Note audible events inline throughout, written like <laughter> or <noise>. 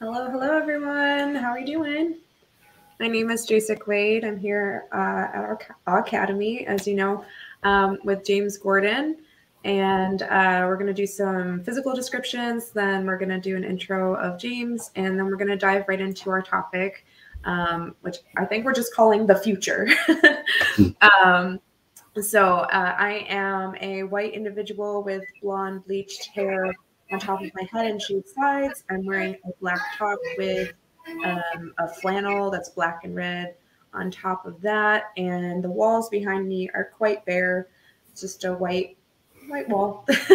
Hello, hello, everyone. How are you doing? My name is Jacek Wade. I'm here uh, at our, academy, as you know, um, with James Gordon. And uh, we're going to do some physical descriptions. Then we're going to do an intro of James. And then we're going to dive right into our topic, um, which I think we're just calling the future. <laughs> <laughs> um, so uh, I am a white individual with blonde bleached hair on top of my head and shaved sides. I'm wearing a black top with um, a flannel that's black and red on top of that. And the walls behind me are quite bare. It's just a white white wall <laughs>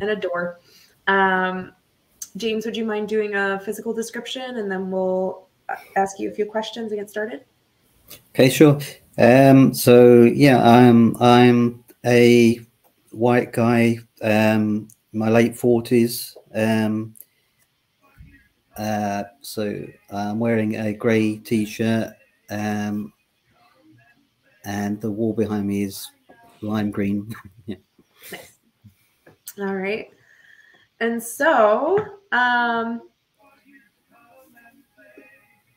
and a door. Um, James, would you mind doing a physical description and then we'll uh, ask you a few questions and get started? Okay, sure. Um, so yeah, I'm I'm a white guy, um, my late forties. Um, uh, so I'm wearing a grey t-shirt, um, and the wall behind me is lime green. <laughs> yeah. Nice. All right. And so, um,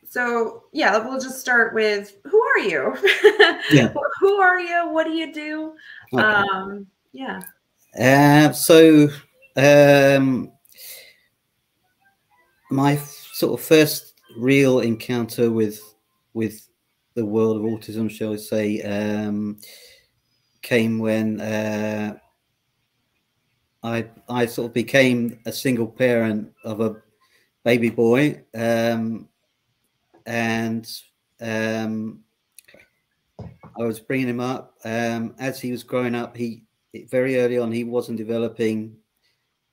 so yeah, we'll just start with who are you? <laughs> yeah. Who are you? What do you do? Okay. Um, yeah. Uh, so um, my sort of first real encounter with with the world of autism, shall we say, um, came when uh, I I sort of became a single parent of a baby boy, um, and um, I was bringing him up. Um, as he was growing up, he very early on he wasn't developing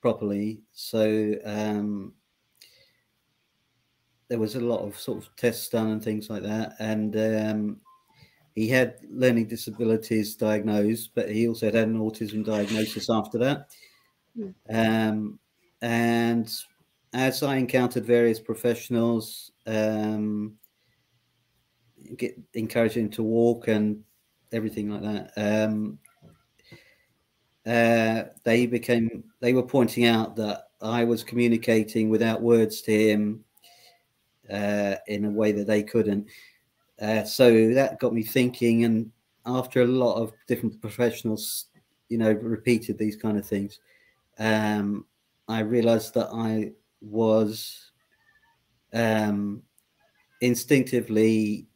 properly, so um, there was a lot of sort of tests done and things like that, and um, he had learning disabilities diagnosed, but he also had an autism diagnosis after that. Hmm. Um, and as I encountered various professionals, um, get encouraging to walk and everything like that, um, uh, they became they were pointing out that I was communicating without words to him uh, in a way that they couldn't. Uh, so that got me thinking, and after a lot of different professionals, you know, repeated these kind of things, um, I realized that I was um, instinctively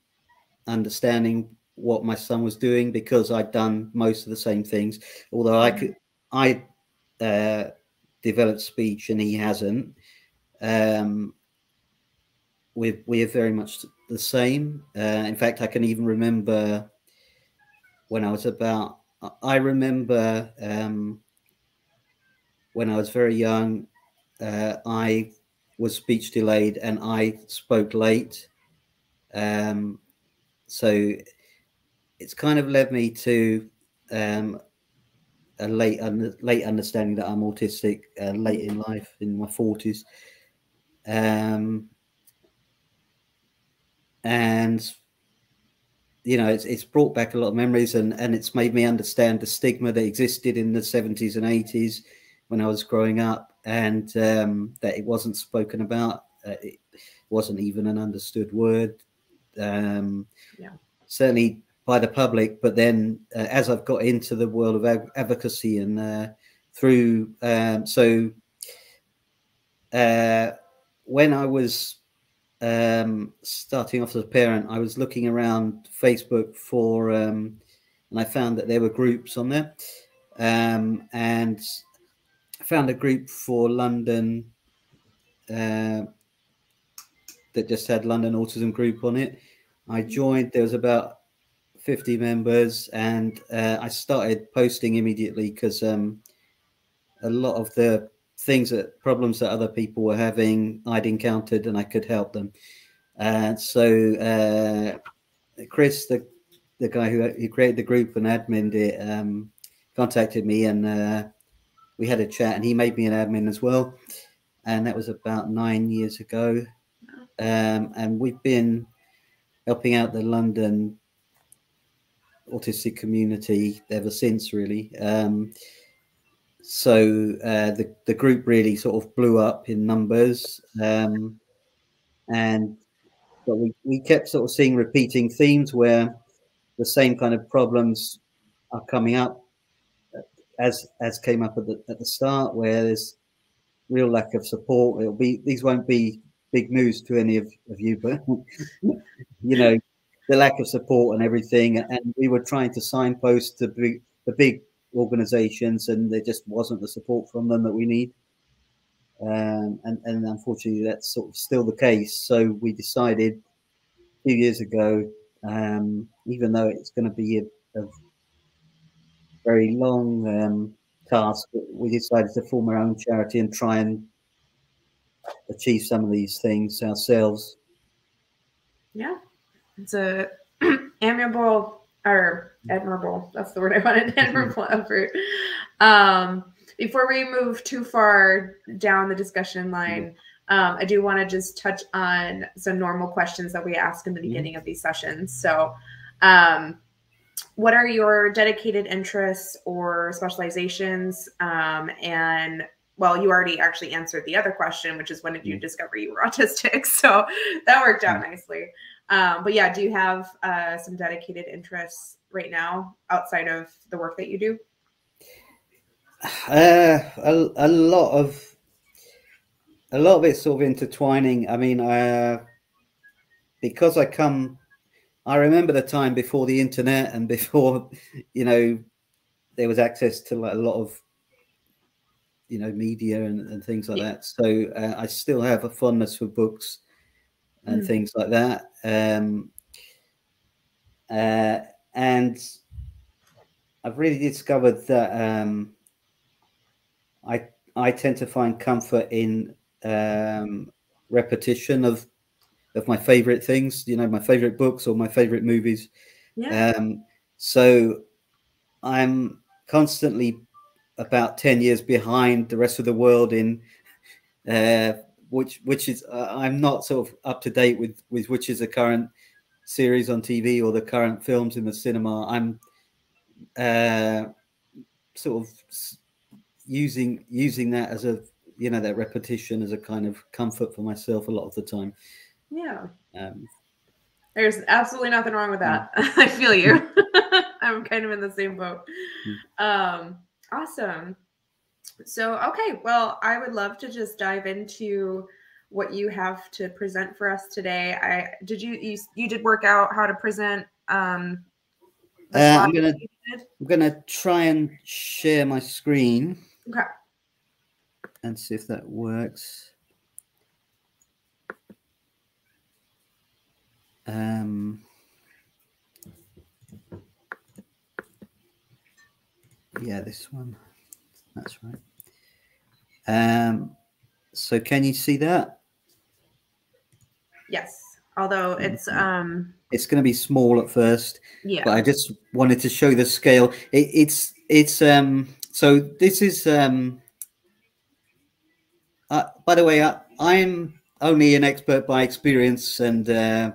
understanding what my son was doing because I'd done most of the same things. Although I could, I uh, developed speech and he hasn't. Um, we we are very much the same. Uh, in fact, I can even remember when I was about. I remember um, when I was very young, uh, I was speech delayed and I spoke late. Um, so it's kind of led me to um, a late un late understanding that I'm autistic uh, late in life in my forties, um, and you know it's it's brought back a lot of memories and and it's made me understand the stigma that existed in the 70s and 80s when I was growing up, and um, that it wasn't spoken about. Uh, it wasn't even an understood word. Um, yeah. Certainly by the public, but then uh, as I've got into the world of ad advocacy and uh, through, um, so uh, when I was um, starting off as a parent, I was looking around Facebook for, um, and I found that there were groups on there, um, and I found a group for London uh, that just had London Autism Group on it. I joined. There was about 50 members, and uh, I started posting immediately because um, a lot of the things that problems that other people were having, I'd encountered, and I could help them. And so uh, Chris, the the guy who, who created the group and admin it, um, contacted me, and uh, we had a chat, and he made me an admin as well. And that was about nine years ago. Um, and we've been helping out the London autistic community ever since, really. Um, so uh, the the group really sort of blew up in numbers, um, and but we, we kept sort of seeing repeating themes where the same kind of problems are coming up as as came up at the at the start where there's real lack of support it'll be these won't be big news to any of, of you but <laughs> you know the lack of support and everything and we were trying to signpost the big the big organizations and there just wasn't the support from them that we need um, and, and unfortunately, that's sort of still the case. So we decided a few years ago, um, even though it's going to be a, a very long um, task, we decided to form our own charity and try and achieve some of these things ourselves. Yeah, it's a <clears throat> amiable or admirable. That's the word I wanted. <laughs> Admirable effort. Um, before we move too far down the discussion line, um, I do want to just touch on some normal questions that we ask in the beginning of these sessions. So, um, what are your dedicated interests or specializations? Um, and well, you already actually answered the other question, which is when did you discover you were <laughs> autistic? So that worked out nicely. Um, but yeah, do you have uh, some dedicated interests right now outside of the work that you do? Uh, a, a lot of a lot of it's sort of intertwining. I mean, uh, because I come, I remember the time before the internet and before, <laughs> you know, there was access to like a lot of, you know, media and, and things like that. So uh, I still have a fondness for books and mm. things like that. Um, uh, and I've really discovered that um, I I tend to find comfort in um, repetition of of my favorite things. You know, my favorite books or my favorite movies. Yeah. Um, so I'm constantly about 10 years behind the rest of the world in uh, which which is uh, I'm not sort of up to date with with which is the current series on TV or the current films in the cinema. I'm uh, sort of using using that as a you know that repetition as a kind of comfort for myself a lot of the time. Yeah. Um, There's absolutely nothing wrong with that. Yeah. <laughs> I feel you. <laughs> I'm kind of in the same boat. Hmm. Um, awesome. So, okay, well, I would love to just dive into what you have to present for us today. I did you you, you did work out how to present um uh, I'm gonna I'm gonna try and share my screen. Okay. And see if that works. Um, yeah, this one. That's right. Um, so can you see that? Yes. Although it's um it's going to be small at first. Yeah. But I just wanted to show the scale. It, it's it's um so this is um uh, by the way I, i'm only an expert by experience and uh,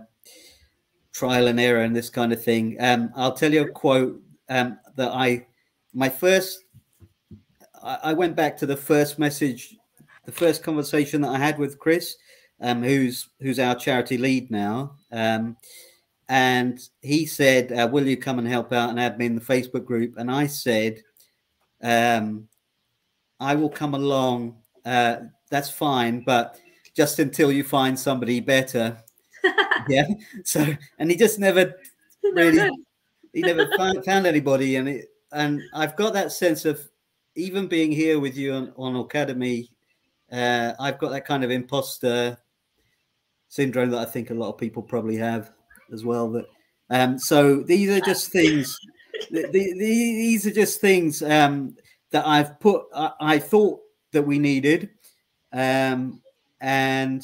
trial and error and this kind of thing um i'll tell you a quote um that i my first I, went back to the first message the first conversation that i had with chris um who's who's our charity lead now um and he said, uh, "Will you come and help out and add me in the Facebook group?" And I said, um, I will come along. Uh, that's fine, but just until you find somebody better. <laughs> yeah. So, and he just never <laughs> really, he never found, found anybody. And it, and I've got that sense of even being here with you on, on Aucademy, uh, I've got that kind of imposter syndrome that I think a lot of people probably have as well. That, um, so these are just things the, the, these are just things um, that I've put. I, I, thought that we needed, um, and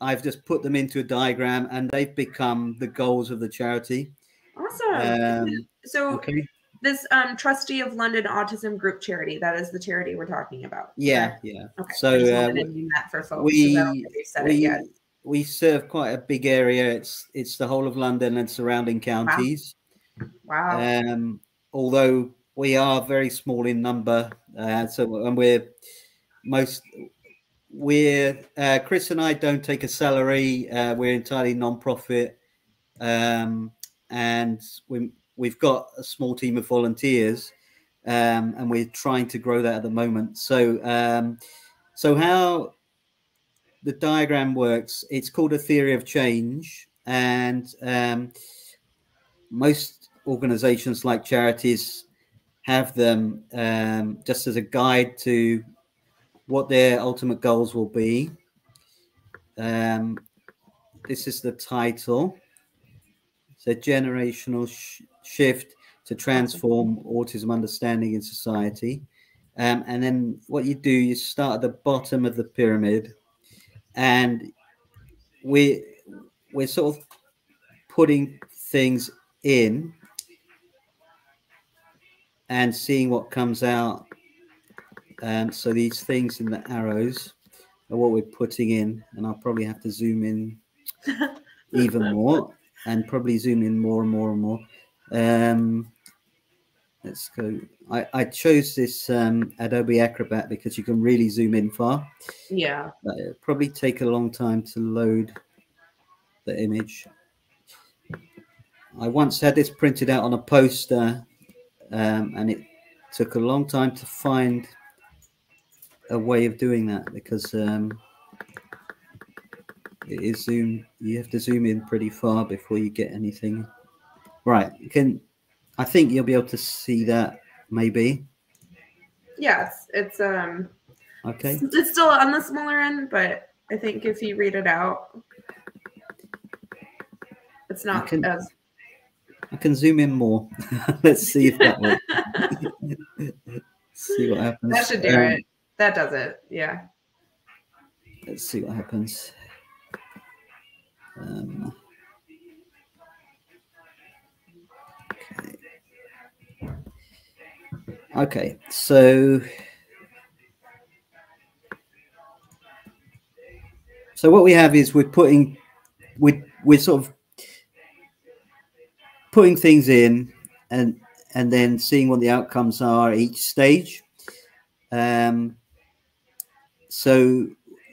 I've just put them into a diagram, and they've become the goals of the charity. Awesome. Um, so. Okay. This um, trustee of London Autism Group charity, that is the charity we're talking about. Yeah, yeah. Okay. So uh, folks. We, we, we serve quite a big area. It's it's the whole of London and surrounding counties. Wow. Um, although we are very small in number, uh, so and we're most we're uh, Chris and I don't take a salary. Uh, we're entirely non-profit, um, and we, we've got a small team of volunteers, um, and we're trying to grow that at the moment. So, um, so how the diagram works? It's called a theory of change, and um, most organizations like charities have them um, just as a guide to what their ultimate goals will be. Um, this is the title. A generational shift to transform autism understanding in society. Um, and then what you do, you start at the bottom of the pyramid, and we we're sort of putting things in and seeing what comes out um, so these things in the arrows are what we're putting in, and I'll probably have to zoom in <laughs> even more, and probably zoom in more and more and more. Um, let's go. I, I chose this um, Adobe Acrobat because you can really zoom in far. Yeah. But it'll probably take a long time to load the image. I once had this printed out on a poster, um, and it took a long time to find a way of doing that because um, it is zoom. You have to zoom in pretty far before you get anything. Right. You can. I think you'll be able to see that maybe. Yes, it's um. Okay. It's still on the smaller end, but I think if you read it out, it's not can, as. I can zoom in more. <laughs> Let's see if that works. <laughs> see what happens. That should do um, it. That does it. Yeah. Let's see what happens. Um, Okay, so so what we have is we're putting we're, we're sort of putting things in and and then seeing what the outcomes are each stage. Um, so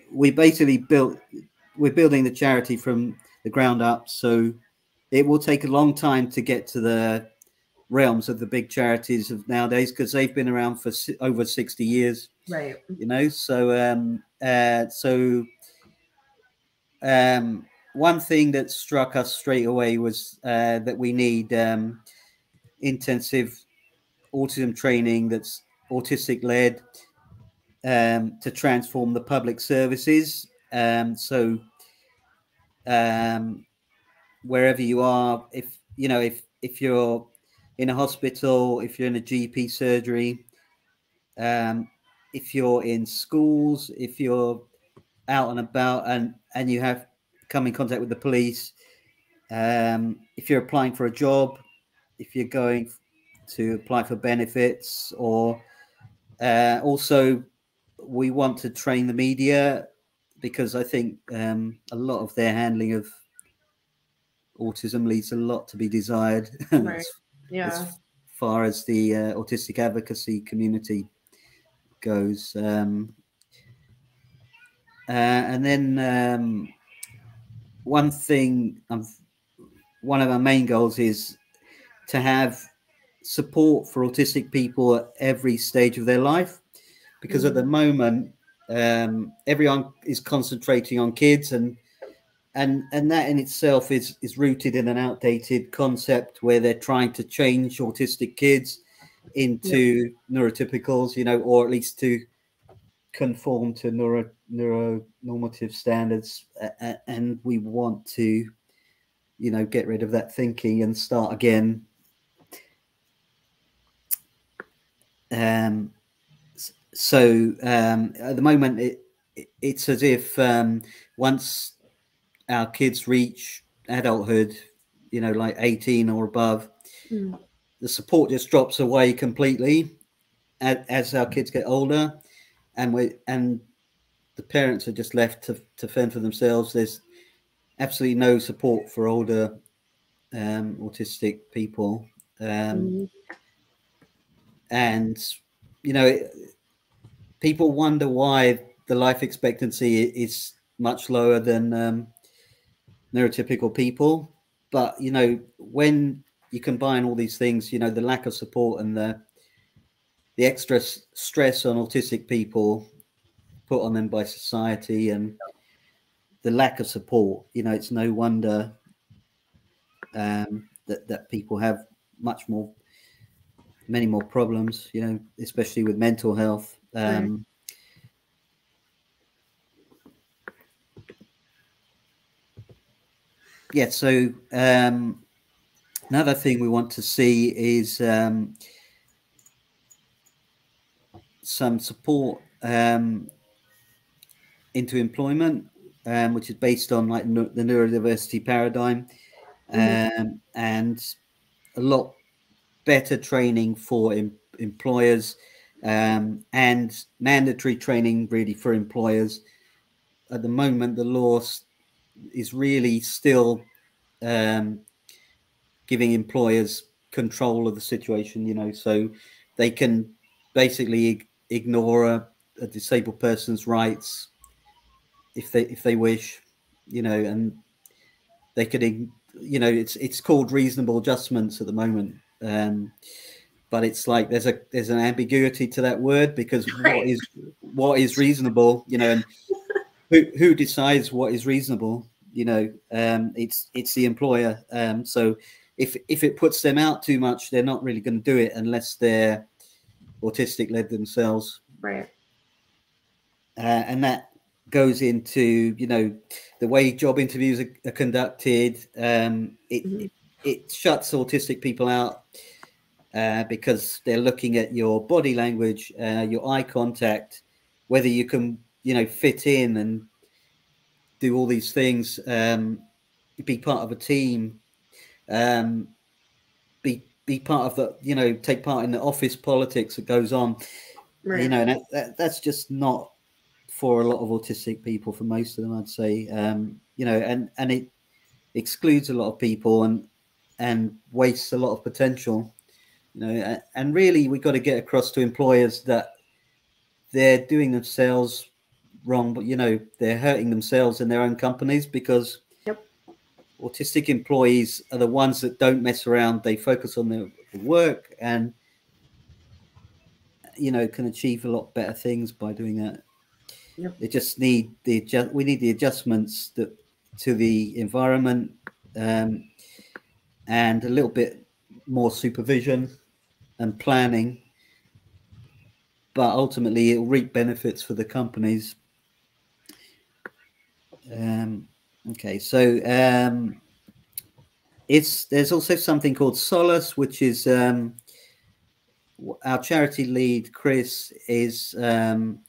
we basically built we're building the charity from the ground up so it will take a long time to get to the realms of the big charities of nowadays because they've been around for over 60 years right you know so um uh so um one thing that struck us straight away was uh that we need um intensive autism training that's autistic led um, to transform the public services. Um, so um, wherever you are, if you know, if if you're in a hospital, if you're in a GP surgery, um, if you're in schools, if you're out and about and and you have come in contact with the police, um, if you're applying for a job, if you're going to apply for benefits, or uh, also we want to train the media because I think um, a lot of their handling of autism leaves a lot to be desired. <laughs> Right. Yeah. As far as the uh, autistic advocacy community goes. Um, uh, and then um, one thing, um, one of our main goals is to have support for autistic people at every stage of their life because at the mm. moment um, everyone is concentrating on kids and and and that in itself is is rooted in an outdated concept where they're trying to change autistic kids into yeah. neurotypicals you know or at least to conform to neuro neuronormative standards uh, and we want to you know get rid of that thinking and start again um so um, at the moment, it, it, it's as if um, once our kids reach adulthood, you know, like 18 or above, mm. the support just drops away completely as, as, our kids get older, and we and the parents are just left to, to fend for themselves. There's absolutely no support for older um, autistic people, mm. and you know. It, people wonder why the life expectancy is much lower than um, neurotypical people. But you know, when you combine all these things, you know, the lack of support and the the extra stress on autistic people put on them by society and the lack of support, you know, it's no wonder um, that that people have much more, many more problems, you know, especially with mental health. Um, Yeah, so um, another thing we want to see is um, some support um, into employment, um, which is based on like the neurodiversity paradigm. Um, and a lot better training for em- employers um, and mandatory training really for employers. At the moment, the law is really still um, giving employers control of the situation. You know, so they can basically ignore a, a disabled person's rights if they if they wish. You know, and they could, you know, it's it's called reasonable adjustments at the moment. Um, but it's like there's a there's an ambiguity to that word because right. what is what is reasonable, you know, and who who decides what is reasonable? You know, um, it's it's the employer. Um, so if if it puts them out too much, they're not really going to do it unless they're autistic led themselves. Right. Uh, and that goes into you know the way job interviews are, are conducted. Um, it, mm-hmm. it, it shuts autistic people out uh, because they're looking at your body language, uh, your eye contact, whether you can you know fit in and do all these things, um, be part of a team, um, be be part of the you know take part in the office politics that goes on. Right. You know, and that, that, that's just not for a lot of autistic people. For most of them, I'd say, um, you know, and and it excludes a lot of people and and wastes a lot of potential. You know, and really, we've got to get across to employers that they're doing themselves wrong, but you know they're hurting themselves and their own companies because yep. autistic employees are the ones that don't mess around. They focus on their work and you know can achieve a lot better things by doing that. Yep. They just need the we need the adjustments that to the environment um, and a little bit more supervision and planning but ultimately it will reap benefits for the companies um, okay, so um, it's there's also something called Solace, which is um, our charity lead. Chris is um,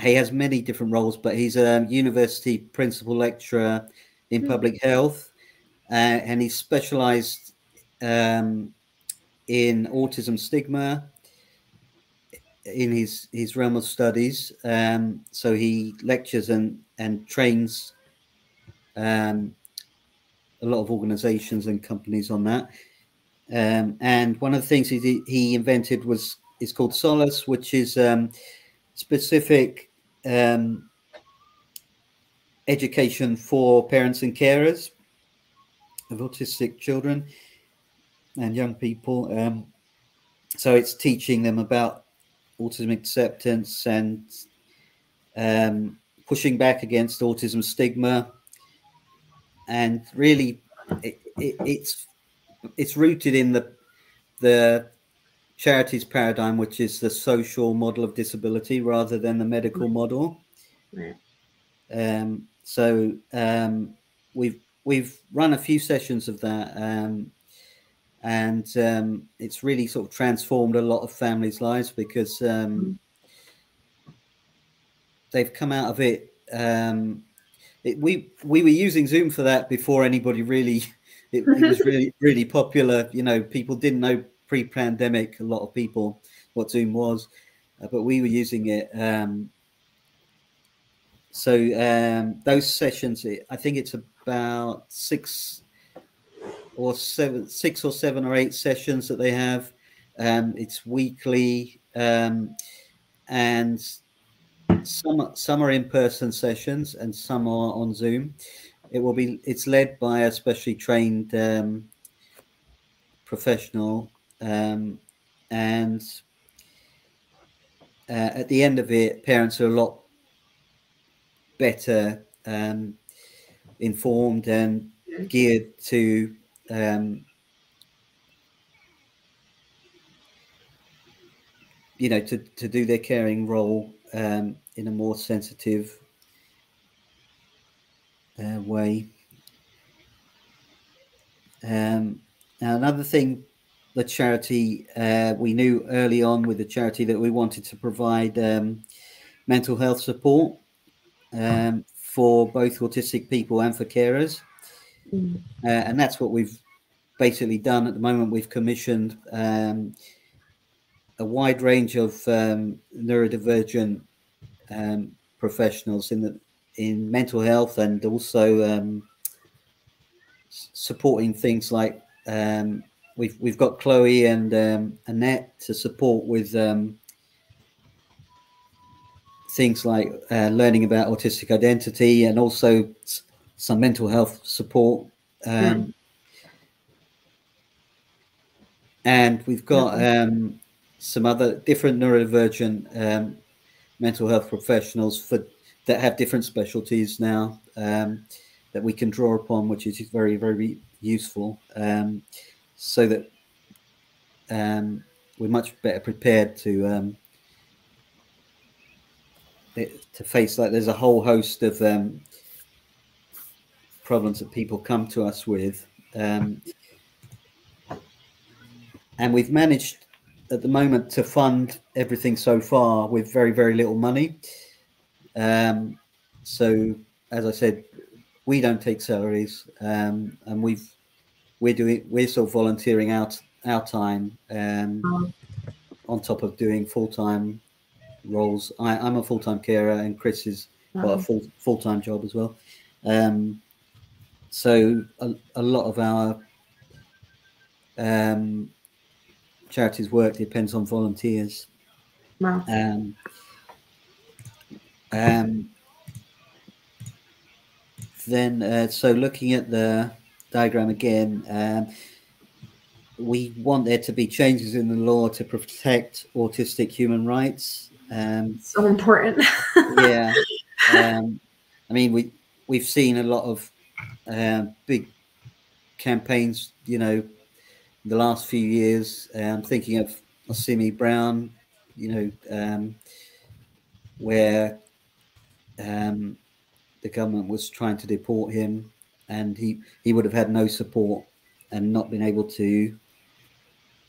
he has many different roles, but he's a university principal lecturer in mm. public health, uh, and he's specialised um, in autism stigma in his his realm of studies. Um, so he lectures and and trains um, a lot of organizations and companies on that. Um, and one of the things he, he invented was is called Solace, which is um, specific um, education for parents and carers of autistic children and young people. Um, so it's teaching them about autism acceptance and um, pushing back against autism stigma. And really, it, it, it's it's rooted in the the charities paradigm, which is the social model of disability rather than the medical model. Right. Um, so um, we've we've run a few sessions of that. Um, and um, it's really sort of transformed a lot of families' lives because um, they've come out of it, um, it. we we were using Zoom for that before anybody really. <laughs> It, it was really <laughs> really popular. You know, people didn't know pre-pandemic. A lot of people what Zoom was, uh, but we were using it. Um, so um, those sessions, I think it's about six or seven, six or seven or eight sessions that they have. Um, it's weekly, um, and some some are in-person sessions and some are on Zoom. It will be it's led by a specially trained um, professional, um, and uh, at the end of it, parents are a lot better um, informed and geared to um, you know to, to do their caring role um, in a more sensitive uh, way. Um, now another thing, the charity uh, we knew early on with the charity that we wanted to provide um, mental health support um, for both autistic people and for carers, mm. uh, and that's what we've basically done at the moment. We've commissioned um, a wide range of um, neurodivergent um, professionals in the in mental health and also um, supporting things like um, we've we've got Chloe and um, Annette to support with things like uh, learning about autistic identity and also some mental health support. Mm. And we've got um, some other different neurodivergent um, mental health professionals for that have different specialties now um, that we can draw upon, which is very very useful, um, so that um, we're much better prepared to um, to face like there's a whole host of um, problems that people come to us with. Um, and we've managed at the moment to fund everything so far with very very little money. Um, so as I said, we don't take salaries, um, and we've we're doing we're still volunteering out our time um, on top of doing full time roles. I, am a full time carer, and Chris is got a full full time job as well. Um, so a, a lot of our um, charities work depends on volunteers. Wow. Um, um, then, uh, so looking at the diagram again, um, we want there to be changes in the law to protect autistic human rights. Um, so important. <laughs> yeah. Um, I mean, we we've seen a lot of uh, big campaigns, you know, the last few years. I'm um, thinking of Osime Brown, you know, um, where um, the government was trying to deport him, and he he would have had no support and not been able to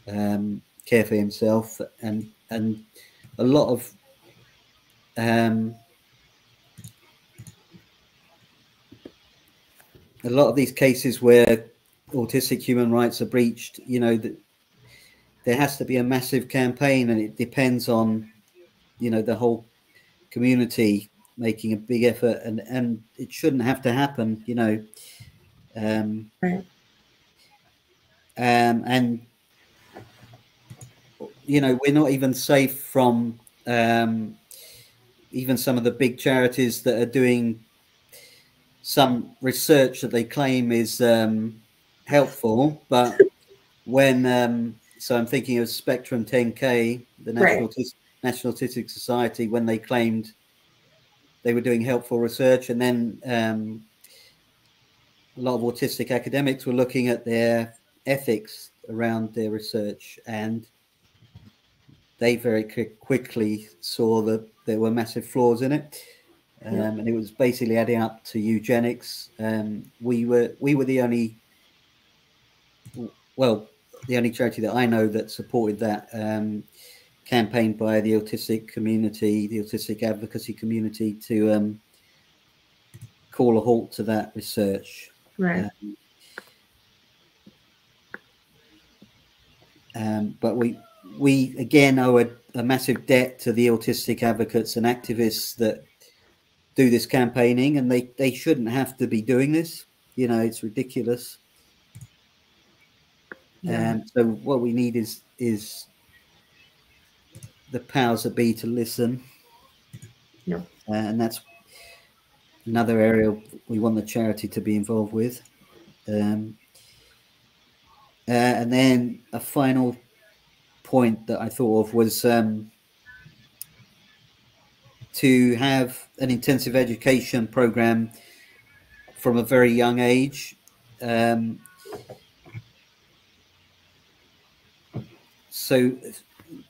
um, care for himself, and and a lot of a lot of these cases where autistic human rights are breached, you know, that there has to be a massive campaign and it depends on, you know, the whole community making a big effort and, and it shouldn't have to happen, you know. Um, right. Um, and, you know, we're not even safe from um, even some of the big charities that are doing some research that they claim is um, helpful, but when um, so I'm thinking of Spectrum 10K, the National right. National Autistic Society, when they claimed they were doing helpful research, and then um, a lot of autistic academics were looking at their ethics around their research, and they very quickly saw that there were massive flaws in it. Um, yeah. and it was basically adding up to eugenics. Um, we were we were the only well, the only charity that I know that supported that um, campaign by the autistic community, the autistic advocacy community, to um, call a halt to that research. Right. Um, um but we we again owe a, a, massive debt to the autistic advocates and activists that do this campaigning, and they they shouldn't have to be doing this. You know, it's ridiculous. Yeah. Um, so what we need is is the powers that be to listen Yeah, Uh, and that's another area we want the charity to be involved with. Um, uh, and then a final point that I thought of was um, to have an intensive education program from a very young age. Um, so,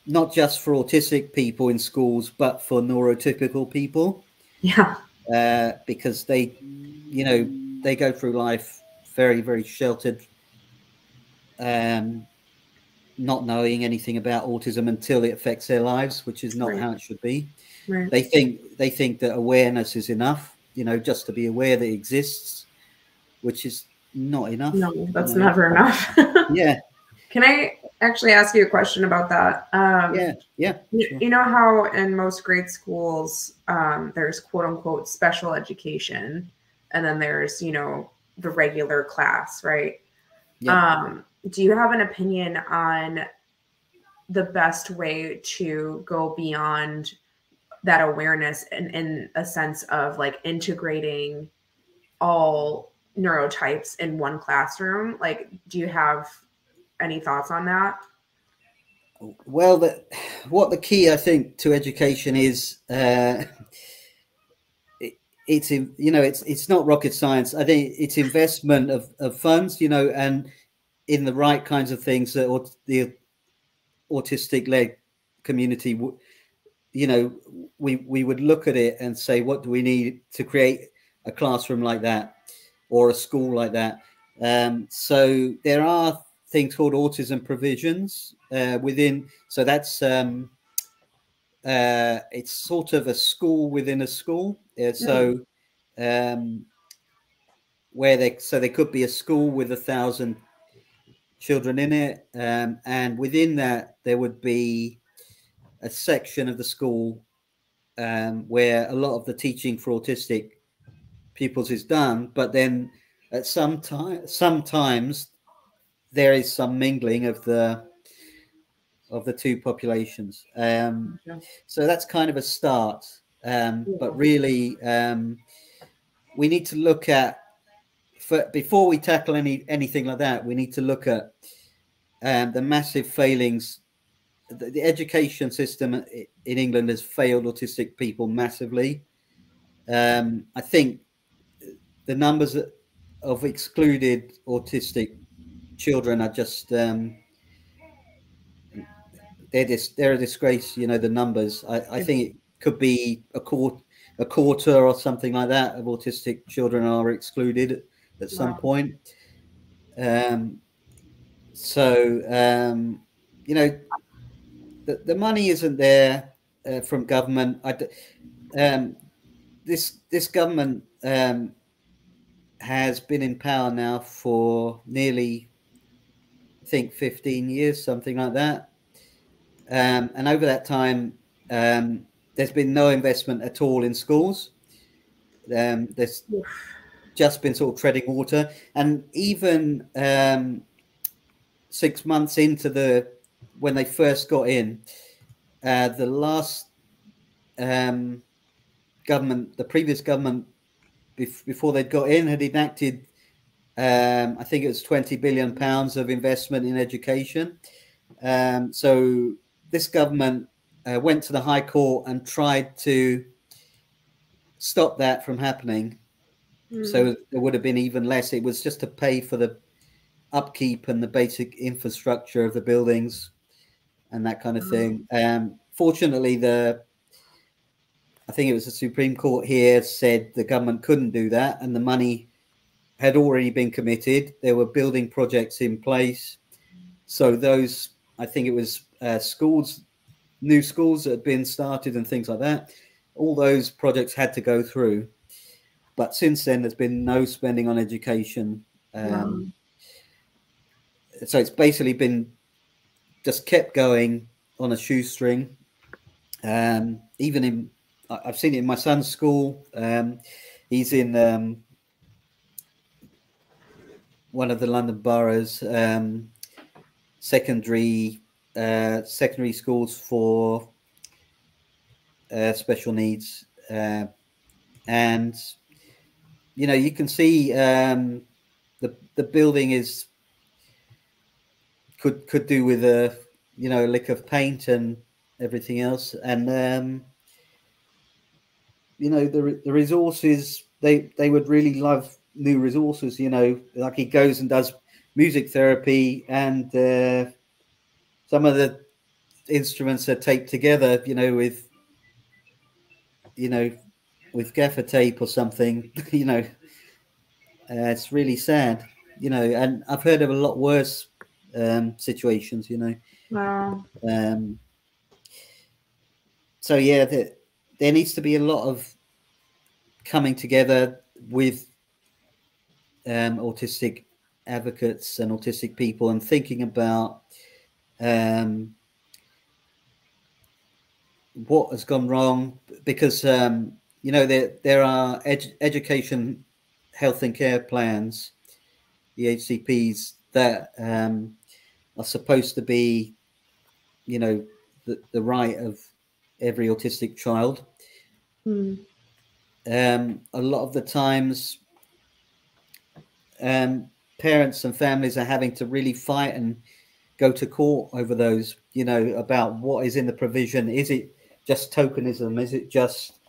not just for autistic people in schools, but for neurotypical people. Yeah. Uh, because they, you know, they go through life very, very sheltered, um, not knowing anything about autism until it affects their lives, which is not Right. how it should be. Right. They think they think that awareness is enough, you know, just to be aware that it exists, which is not enough. No, that's you know. never enough. <laughs> Yeah, Can I actually ask you a question about that? Um, yeah, yeah. You, sure. you know how in most grade schools um, there's quote unquote special education, and then there's you know the regular class, right? Yeah. Um, do you have an opinion on the best way to go beyond that awareness and in a sense of like integrating all neurotypes in one classroom? Like, do you have any thoughts on that? Well, the, what the key I think to education is, uh, it, it's you know it's it's not rocket science. I think it's investment of, of funds, you know, and in the right kinds of things that the autistic led community, you know, we we would look at it and say, what do we need to create a classroom like that or a school like that? Um, so there are things called autism provisions uh, within. So that's um, uh, it's sort of a school within a school. Uh, so um, where they so there could be a school with a thousand children in it, um, and within that there would be a section of the school um, where a lot of the teaching for autistic pupils is done, but then at some time sometimes there is some mingling of the of the two populations. Um, so that's kind of a start. Um. But really, um, we need to look at for, before we tackle any anything like that. We need to look at um, the massive failings. The, the education system in England has failed autistic people massively. Um, I think the numbers of excluded autistic children are just um, they're dis- they're a disgrace. You know the numbers. I, I think it could be a quarter a quarter or something like that of autistic children are excluded at some Wow. point. Um, so um, you know the, the money isn't there uh, from government. I um, this this government um, has been in power now for nearly, I think, 15 years, something like that. Um, and over that time, um, there's been no investment at all in schools. Um, there's just been sort of treading water. And even um, six months into the, when they first got in, uh, the last um, government, the previous government, bef- before they'd got in, had enacted, um, I think it was 20 billion pounds of investment in education. Um, so this government uh, went to the High Court and tried to stop that from happening. Mm. So there would have been even less. It was just to pay for the upkeep and the basic infrastructure of the buildings and that kind of thing. Um, fortunately, the I think it was the Supreme Court here said the government couldn't do that, and the money had already been committed. There were building projects in place, so those I think it was uh, schools, new schools that had been started and things like that. All those projects had to go through, but since then there's been no spending on education. Um, So it's basically been just kept going on a shoestring. Um, even in, I've seen it in my son's school. Um, he's in um, one of the London boroughs um, secondary uh, secondary schools for uh, special needs, uh, and you know you can see um, the the building is could could do with a you know a lick of paint and everything else, and um, you know the the resources they they would really love new resources. You know, like he goes and does music therapy and uh, some of the instruments are taped together. You know, with you know with gaffer tape or something. <laughs> You know, uh, it's really sad. You know, and I've heard of a lot worse um, situations. You know. Wow. Um, so yeah, the, there needs to be a lot of coming together with um, autistic advocates and autistic people and thinking about um, what has gone wrong because um, you know there there are ed- education health and care plans the EHCPs that um, are supposed to be you know the, the right of every autistic child. Mm. um, a lot of the times um, parents and families are having to really fight and go to court over those you know about what is in the provision. Is it just tokenism? Is it just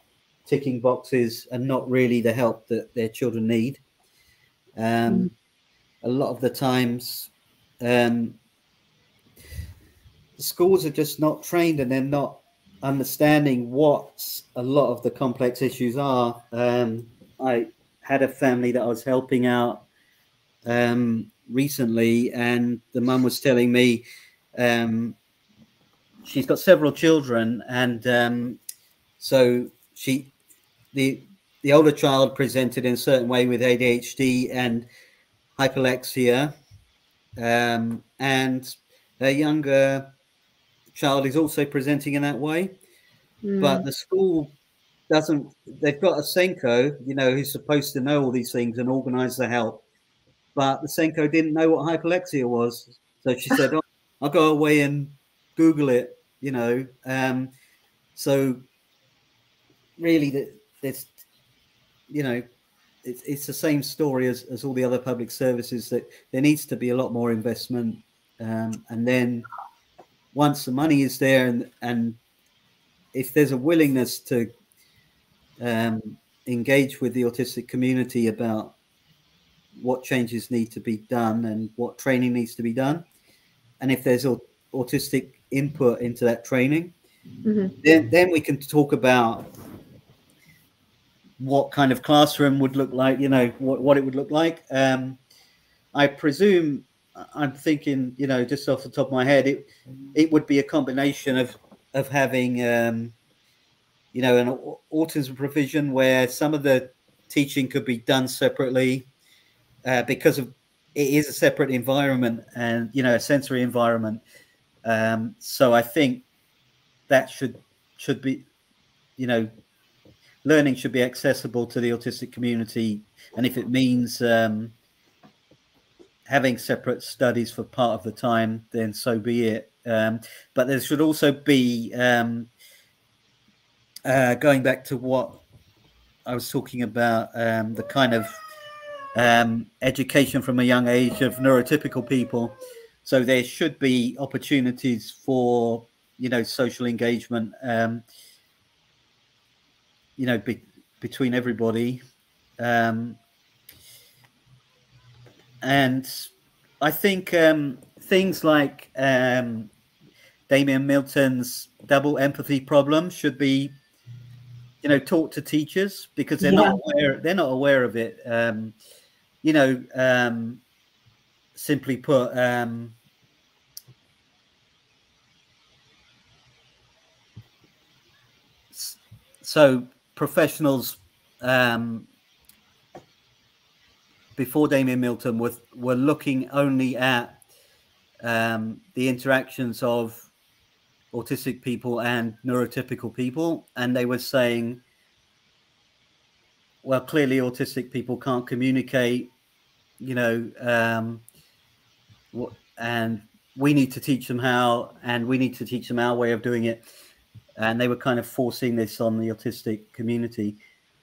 ticking boxes and not really the help that their children need? Um, a lot of the times um, schools are just not trained and they're not understanding what a lot of the complex issues are. Um, I had a family that I was helping out um, recently, and the mum was telling me um, she's got several children, and um, so she the the older child presented in a certain way with ADHD and hyperlexia, um, and a younger child is also presenting in that way. Mm. But the school doesn't, they've got a SENCO, you know, who's supposed to know all these things and organize the help. But the SENCO didn't know what hyperlexia was. So she said, <laughs> oh, I'll go away and Google it, you know. Um, so really, that there's, you know, it's, it's the same story as, as all the other public services that there needs to be a lot more investment. Um, and then once the money is there and, and if there's a willingness to um, engage with the autistic community about what changes need to be done and what training needs to be done, and if there's au- autistic input into that training, Mhm. then then we can talk about what kind of classroom would look like. You know what what it would look like. Um, I presume I'm thinking, you know, just off the top of my head, it it would be a combination of of having, um, you know, an autism provision where some of the teaching could be done separately uh, because of it is a separate environment and you know a sensory environment. Um, so I think that should should be, you know, learning should be accessible to the autistic community, and if it means um, having separate studies for part of the time, then so be it. Um, but there should also be um, uh, going back to what I was talking about um, the kind of um, education from a young age of neurotypical people. So there should be opportunities for you know social engagement. Um, you know, be, between everybody. Um, and I think um, things like um, Damian Milton's double empathy problem should be, you know, taught to teachers because they're not aware. They're not aware of it. Um, you know, um, simply put, um, so professionals um, before Damian Milton were were looking only at um, the interactions of autistic people and neurotypical people, and they were saying, well, clearly autistic people can't communicate, you know, um, and we need to teach them how, and we need to teach them our way of doing it. and they were kind of forcing this on the autistic community,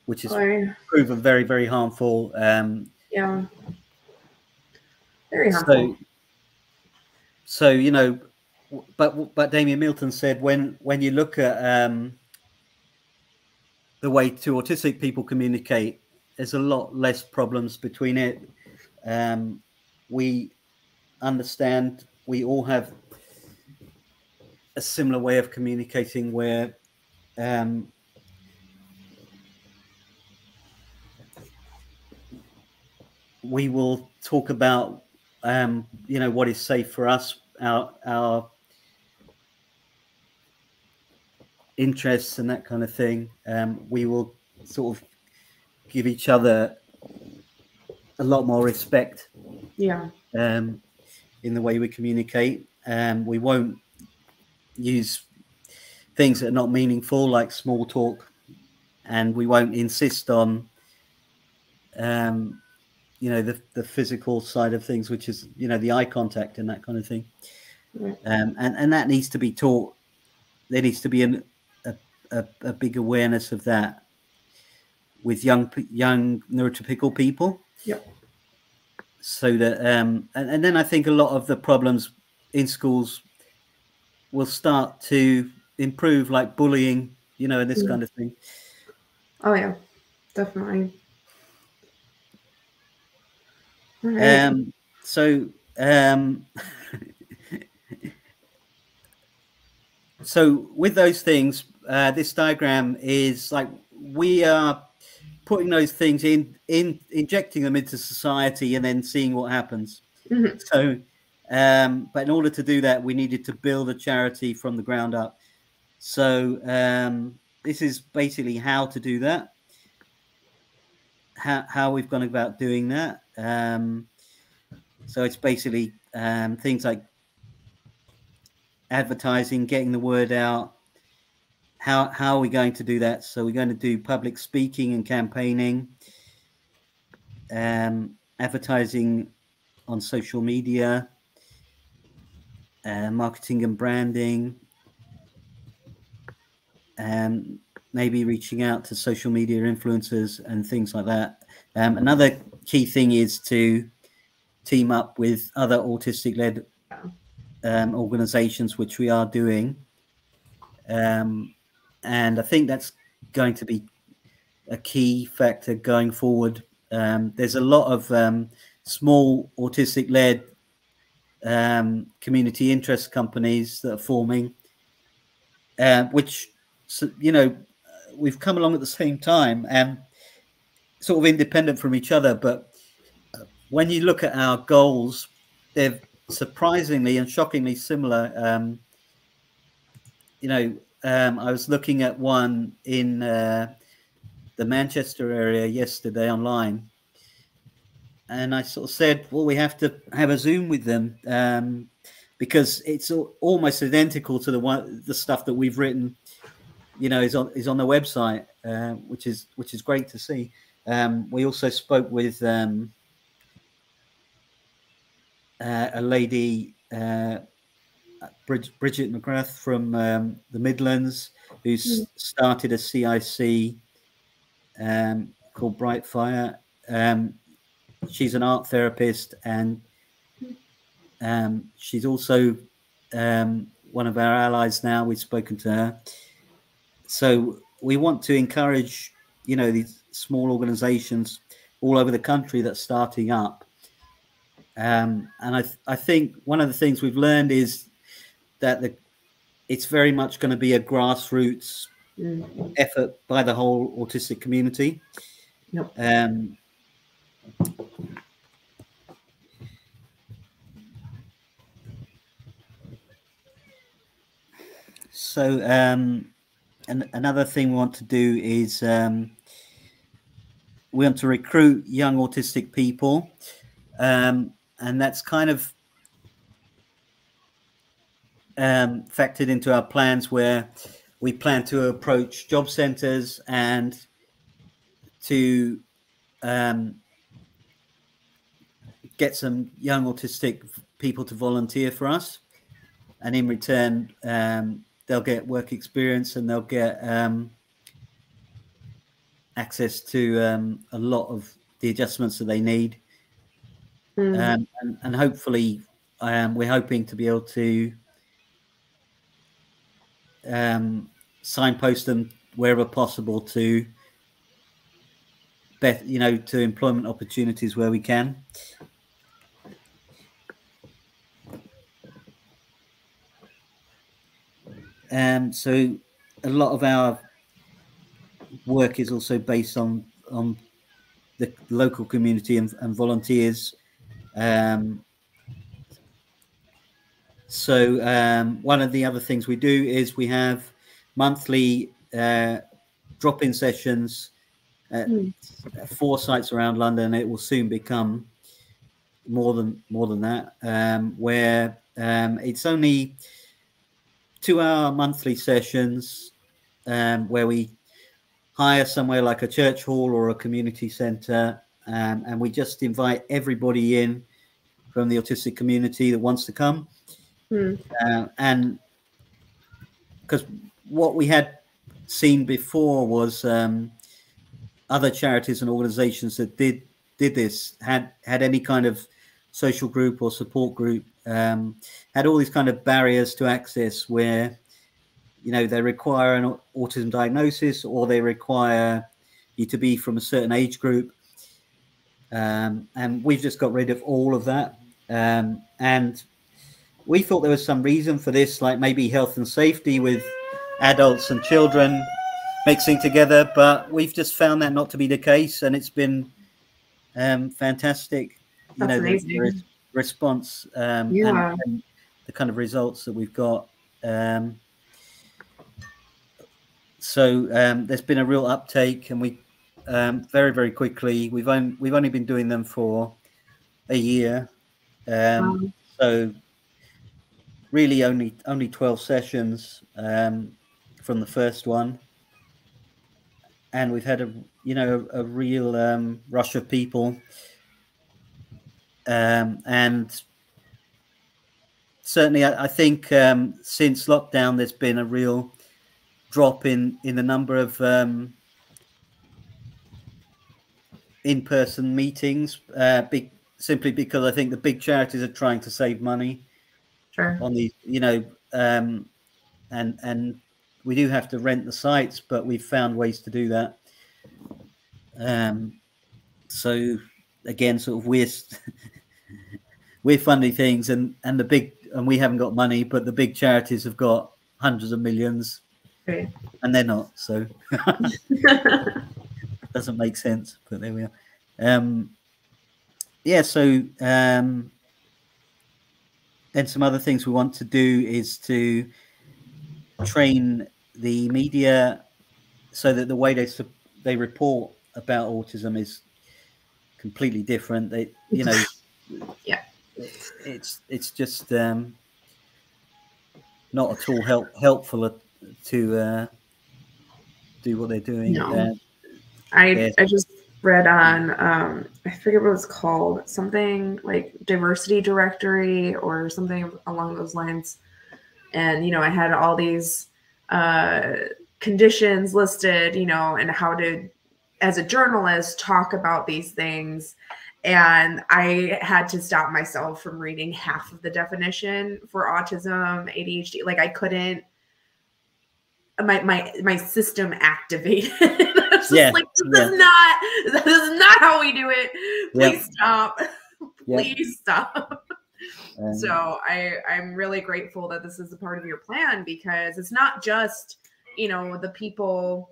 which has Oh, proven very, very harmful. Um, yeah. Very harmful. so, so you know, but but Damian Milton said when when you look at um, the way two autistic people communicate, there's a lot less problems between it. Um, we understand we all have a similar way of communicating where um, we will talk about um, you know what is safe for us our our interests and that kind of thing um, we will sort of give each other a lot more respect yeah. um, in the way we communicate. Um, we won't use things that are not meaningful, like small talk, and we won't insist on, um, you know, the the physical side of things, which is you know the eye contact and that kind of thing. Um, and and that needs to be taught. There needs to be an, a, a a big awareness of that with young young neurotypical people Yep. so that um and, and then i think a lot of the problems in schools will start to improve like bullying you know and this Yeah. kind of thing Oh yeah. Definitely. All right. um so um <laughs> so with those things uh this diagram is like we are putting those things in in injecting them into society and then seeing what happens Mhm. So, um, but in order to do that, we needed to build a charity from the ground up. So, um, this is basically how to do that. How, how we've gone about doing that. Um, so it's basically um, things like advertising, getting the word out. How how are we going to do that? So we're going to do public speaking and campaigning, um, advertising on social media, uh, marketing and branding, um, maybe reaching out to social media influencers and things like that. Um, another key thing is to team up with other autistic led um, organizations, which we are doing. Um, and I think that's going to be a key factor going forward. Um, there's a lot of um, small autistic led um, community interest companies that are forming, uh, which, you know, we've come along at the same time and sort of independent from each other. But when you look at our goals, they're surprisingly and shockingly similar. Um, you know, um, I was looking at one in uh, the Manchester area yesterday online, and I sort of said, "Well, we have to have a Zoom with them um, because it's almost identical to the one the stuff that we've written. You know, is on is on the website, uh, which is which is great to see. Um, we also spoke with um, uh, a lady, uh, Brid- Bridget McGrath from um, the Midlands, who's started a CIC um, called Bright Fire. Um, she's an art therapist and um, she's also um, one of our allies now. We've spoken to her. So we want to encourage, you know, these small organizations all over the country that's starting up. Um, and I, th- I think one of the things we've learned is that the, it's very much going to be a grassroots Mm. effort by the whole autistic community. Yep. Um, so, um, and another thing we want to do is um, we want to recruit young autistic people, um, and that's kind of um, factored into our plans where we plan to approach job centers and to um, get some young autistic people to volunteer for us. And in return, um, they'll get work experience and they'll get um, access to um, a lot of the adjustments that they need. Mm. Um, and, and, hopefully, um, we're hoping to be able to um, signpost them wherever possible to, you know, to employment opportunities where we can. Um, so a lot of our work is also based on on the local community and, and volunteers. Um, so um, one of the other things we do is we have monthly uh, drop-in sessions at mm. four sites around London. It will soon become more than more than that, um, where um, it's only two-hour monthly sessions um, where we hire somewhere like a church hall or a community centre, um, and we just invite everybody in from the autistic community that wants to come. Mm. Uh, and because what we had seen before was um, other charities and organisations that did did this had had any kind of social group or support group um, had all these kind of barriers to access where you know they require an autism diagnosis or they require you to be from a certain age group. Um, and we've just got rid of all of that. Um, and we thought there was some reason for this like maybe health and safety with adults and children mixing together but we've just found that not to be the case and it's been um, fantastic. You That's know the, the, response um, yeah. and, and, the kind of results that we've got um, so um, there's been a real uptake, and we um, very very quickly we've only we've only been doing them for a year, um, wow. so really only only 12 sessions um, from the first one, and we've had a you know a, a real um, rush of people, um, and certainly I, I think since lockdown there's been a real drop in in the number of um, in-person meetings uh, be, simply because I think the big charities are trying to save money sure. on these, you know, um, and and we do have to rent the sites, but we've found ways to do that. Um, so again, sort of we're <laughs> we're funding things, and and the big and we haven't got money, but the big charities have got hundreds of millions. And they're not, so <laughs> doesn't make sense. But there we are. Um, yeah, so um, then some other things we want to do is to train the media so that the way they they report about autism is completely different. They, you <laughs> know, yeah, it's it's just um, not at all help helpful to uh, do what they're doing. No. Uh, I. I just read on um, I forget what it's called something like diversity directory or something along those lines, and you know I had all these uh, conditions listed, you know, and how to as a journalist talk about these things and I had to stop myself from reading half of the definition for autism, ADHD. Like I couldn't my my my system activated. <laughs> yeah, like this yeah. is not this is not how we do it. Please yep. stop. Please stop. <laughs> Um, so I I'm really grateful that this is a part of your plan because it's not just you know the people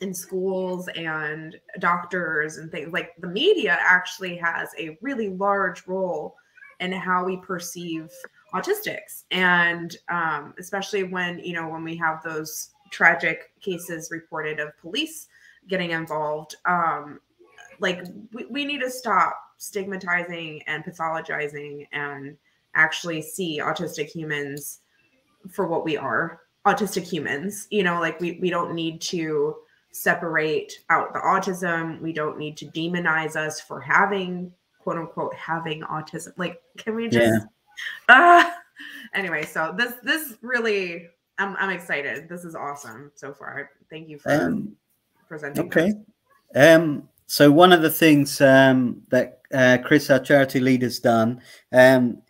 in schools and doctors and things like the media actually has a really large role in how we perceive autistics. And um, especially when you know when we have those tragic cases reported of police getting involved um, like we, we need to stop stigmatizing and pathologizing and actually see autistic humans for what we are autistic humans. You know like we, we don't need to separate out the autism we don't need to demonize us for having quote unquote having autism like can we just yeah. uh, <laughs> anyway so this this really I'm I'm excited. This is awesome so far. Thank you for Um, presenting. okay. this. Um, so one of the things um, that uh, Chris, our charity leader's done, um,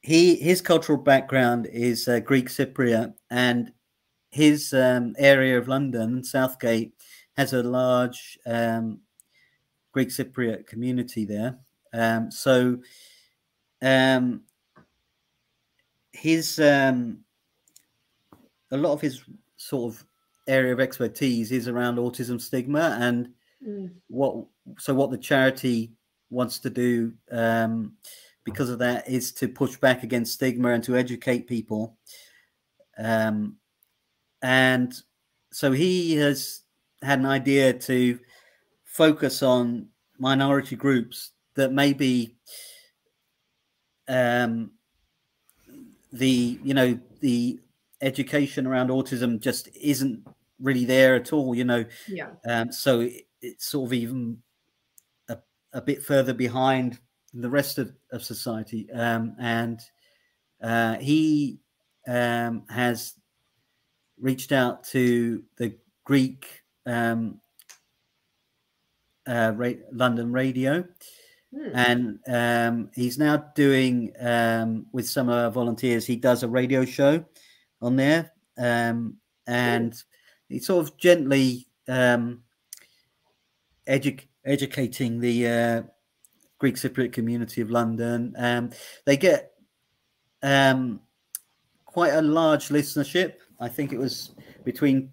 he his cultural background is uh, Greek Cypriot, and his um, area of London, Southgate, has a large um, Greek Cypriot community there. Um, so um, his um, a lot of his sort of area of expertise is around autism stigma and Mm. what so what the charity wants to do um, because of that is to push back against stigma and to educate people um, and so he has had an idea to focus on minority groups that maybe um, the you know the education around autism just isn't really there at all you know Yeah. um, so it, it's sort of even a, a bit further behind the rest of, of society. Um, and uh, he um, has reached out to the Greek um, uh, ra- London radio. Hmm. And um, he's now doing um, with some of our volunteers. He does a radio show on there, um, and he's sort of gently um, edu- educating the uh, Greek Cypriot community of London. Um, they get um, quite a large listenership. I think it was between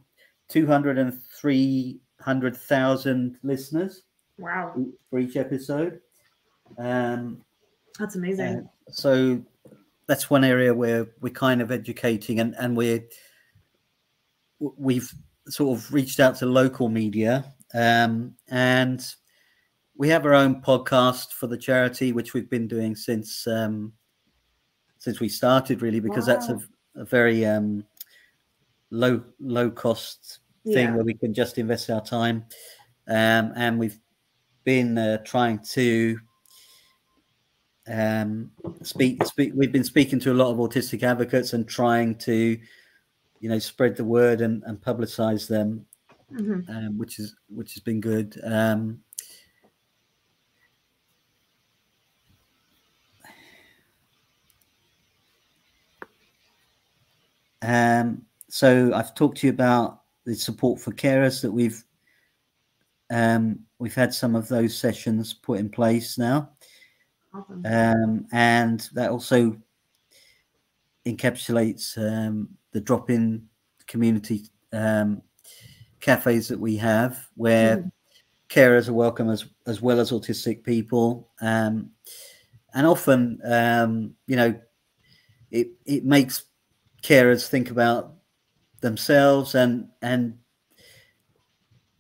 200 and 300,000 listeners Wow. for each episode. Um, That's amazing. uh, so that's one area where we're kind of educating and, and we're, we've sort of reached out to local media um, and we have our own podcast for the charity which we've been doing since um, since we started really because that's a, a very um, low low cost thing Yeah. where we can just invest our time um, and we've been uh, trying to um, speak, speak. We've been speaking to a lot of autistic advocates and trying to, you know, spread the word and, and publicize them, Mhm. um, which is which has been good. Um, um, so I've talked to you about the support for carers that we've um, we've had some of those sessions put in place now Awesome. um, and that also encapsulates um, the drop-in community um, cafes that we have, where Mm. carers are welcome as as well as autistic people, um, and often, um, you know, it it makes carers think about themselves and and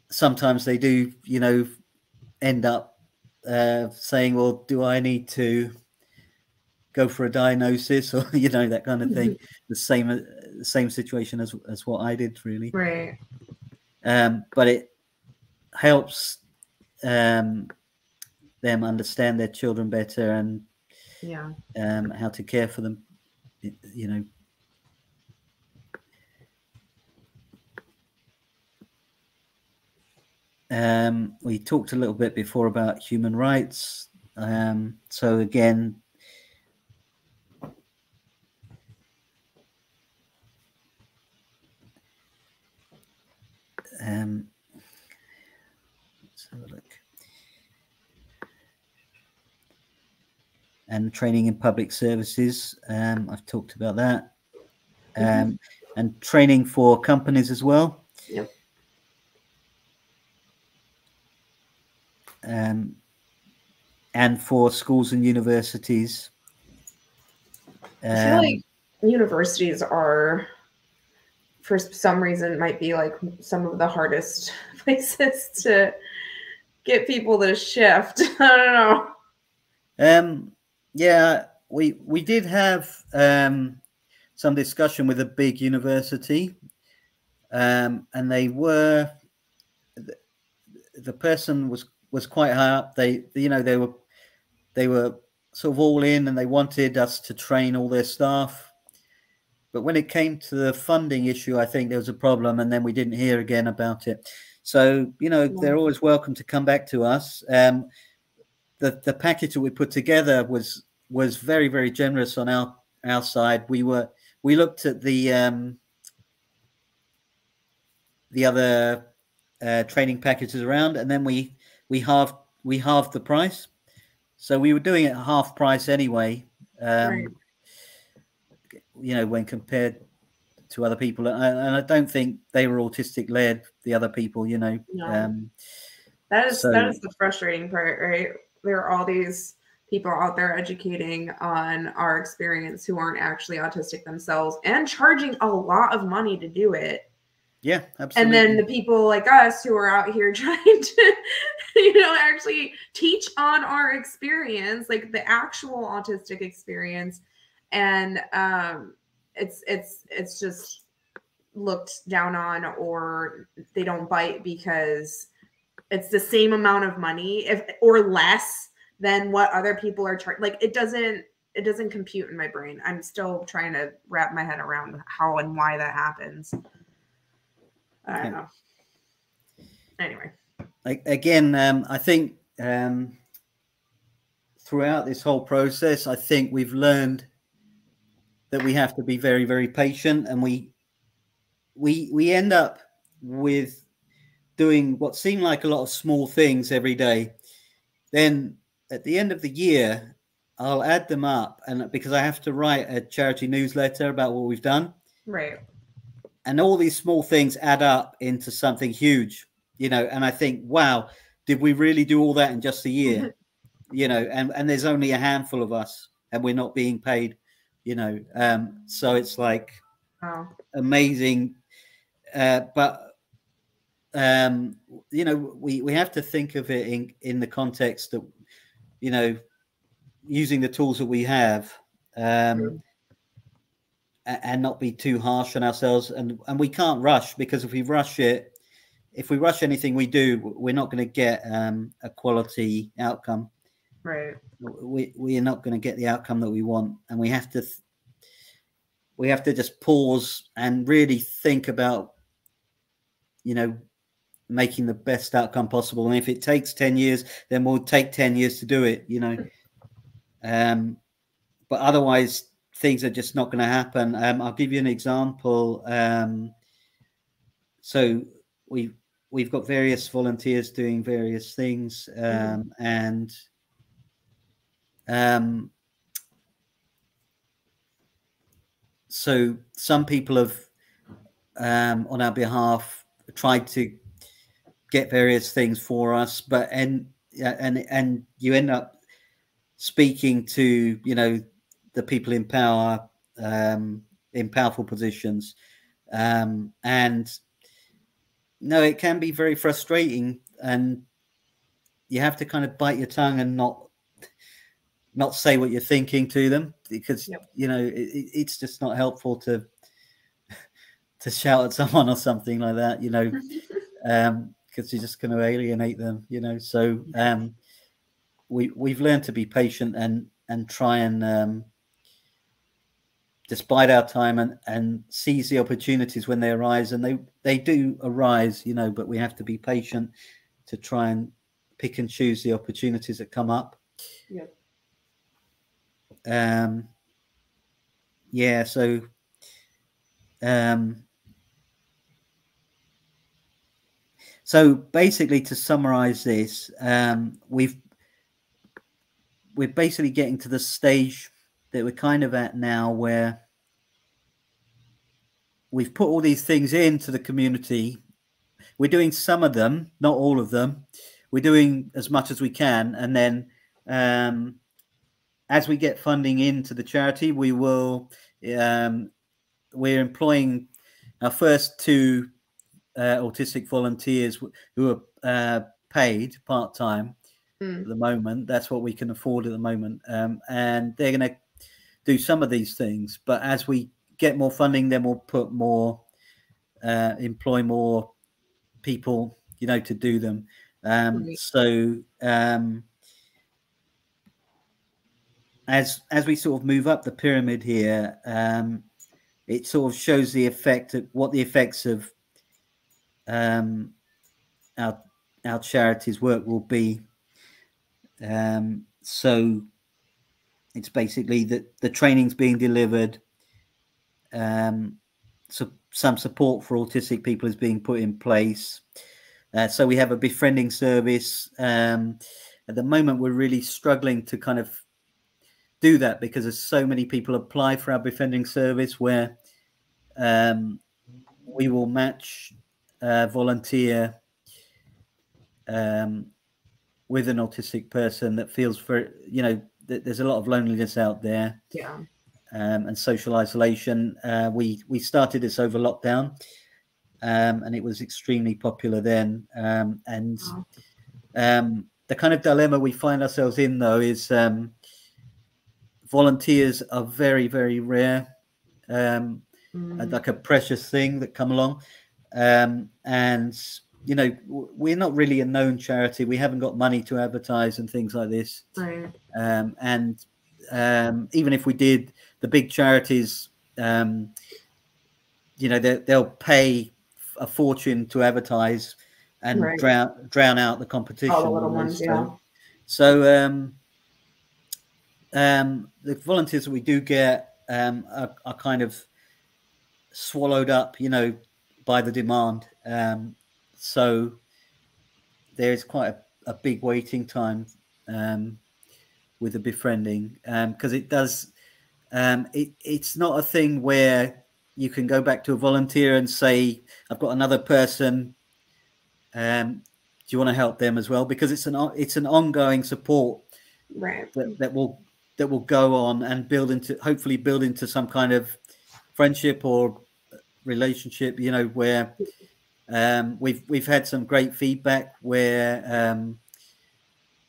sometimes they do, you know, end up uh, saying, "Well, do I need to go for a diagnosis <laughs> or you know that kind of thing?" the same uh, the same situation as as what I did, really. Right. Um, but it helps um, them understand their children better and Yeah. um, how to care for them. You know. Um, we talked a little bit before about human rights. Um, so again, um, let's have a look. And training in public services. Um, I've talked about that. Um, Mhm. And training for companies as well. Yep. Um, and for schools and universities. I feel Um, like universities are, for some reason, might be like some of the hardest <laughs> places to get people to shift. <laughs> I don't know. Um, yeah, we we did have um, some discussion with a big university, um, and they were the, the person was was quite high up. They you know they were they were sort of all in, and they wanted us to train all their staff, but when it came to the funding issue, I think there was a problem, and then we didn't hear again about it. So you know, yeah. they're always welcome to come back to us. Um, the the package that we put together was was very very generous on our our side. We were we looked at the um, the other uh, training packages around, and then we we halved we halved the price. So we were doing it half price anyway. Um, right. You know, when compared to other people, and I, don't think they were autistic led. The other people, you know, no. um, that is so, that is the frustrating part, right? There are all these people out there educating on our experience who aren't actually autistic themselves and charging a lot of money to do it. Yeah, absolutely. And then the people like us who are out here <laughs> trying to, you know, actually teach on our experience, like the actual autistic experience. And um it's it's it's just looked down on or they don't bite because it's the same amount of money if or less than what other people are charging. Like it doesn't it doesn't compute in my brain. I'm still trying to wrap my head around how and why that happens. I don't know. Anyway. Like again, um, I think um, throughout this whole process, I think we've learned that we have to be very, very patient, and we we we end up with doing what seem like a lot of small things every day. Then at the end of the year, I'll add them up, and because I have to write a charity newsletter about what we've done, right? And all these small things add up into something huge, you know. And I think, wow, did we really do all that in just a year? <laughs> you know, and and there's only a handful of us, and we're not being paid, you know. Um, so it's like wow. amazing, uh, but um, you know, we we have to think of it in in the context that you know, using the tools that we have, um, and not be too harsh on ourselves. And and we can't rush because if we rush it, if we rush anything we do, we're not going to get um, a quality outcome. Right. We we are not going to get the outcome that we want, and we have to. We have to just pause and really think about, you know, making the best outcome possible. And if it takes 10 years, then we'll take 10 years to do it, you know. <laughs> Um, but otherwise, things are just not going to happen. Um, I'll give you an example. Um, so we've we've got various volunteers doing various things, um, mm-hmm. and um, so some people have um, on our behalf tried to get various things for us, but and and and you end up speaking to you know the people in power um, in powerful positions, um, and no, it can be very frustrating, and you have to kind of bite your tongue and not not say what you're thinking to them because yep. you know it, it's just not helpful to <laughs> to shout at someone or something like that you know <laughs> um because you're just going to alienate them, you know. So um, we we've learned to be patient and and try and um, just bide our time and and seize the opportunities when they arise, and they they do arise, you know. But we have to be patient to try and pick and choose the opportunities that come up. Yeah. Um. Yeah. So. Um So basically, to summarize this, um, we've we're basically getting to the stage that we're kind of at now where we've put all these things into the community. We're doing some of them, not all of them. We're doing as much as we can, and then um, as we get funding into the charity, we will. Um, we're employing our first two uh, autistic volunteers who are uh, paid part time mm. at the moment. That's what we can afford at the moment, um, and they're going to do some of these things. But as we get more funding, then we'll put more, uh, employ more people, you know, to do them. Um, right. So um, as as we sort of move up the pyramid here, um, it sort of shows the effect of what the effects of um, our our charities work will be. Um, so it's basically that the training's being delivered. Um, so some support for autistic people is being put in place. Uh, so we have a befriending service. Um, at the moment, we're really struggling to kind of do that because there's so many people apply for our befriending service where um, we will match a volunteer um, with an autistic person that feels for you know there's a lot of loneliness out there Yeah. um, and social isolation. Uh, we we started this over lockdown, um, and it was extremely popular then. Um, and um, the kind of dilemma we find ourselves in, though, is um, volunteers are very very rare, um, Mm. like a precious thing that come along, um, and you know we're not really a known charity. We haven't got money to advertise and things like this. Right. Um, and um, even if we did, the big charities, um, you know, they, they'll pay a fortune to advertise and Right. drown drown out the competition. All the little ones, so- yeah. So um, um, the volunteers that we do get um, are, are kind of swallowed up, you know, by the demand. Um, so there is quite a, a big waiting time um, with the befriending because it does. Um, it, it's not a thing where you can go back to a volunteer and say, "I've got another person. Um, do you want to help them as well?" Because it's an it's an ongoing support Right. that, that will that will go on and build into hopefully build into some kind of friendship or relationship you know where um, we've we've had some great feedback where um,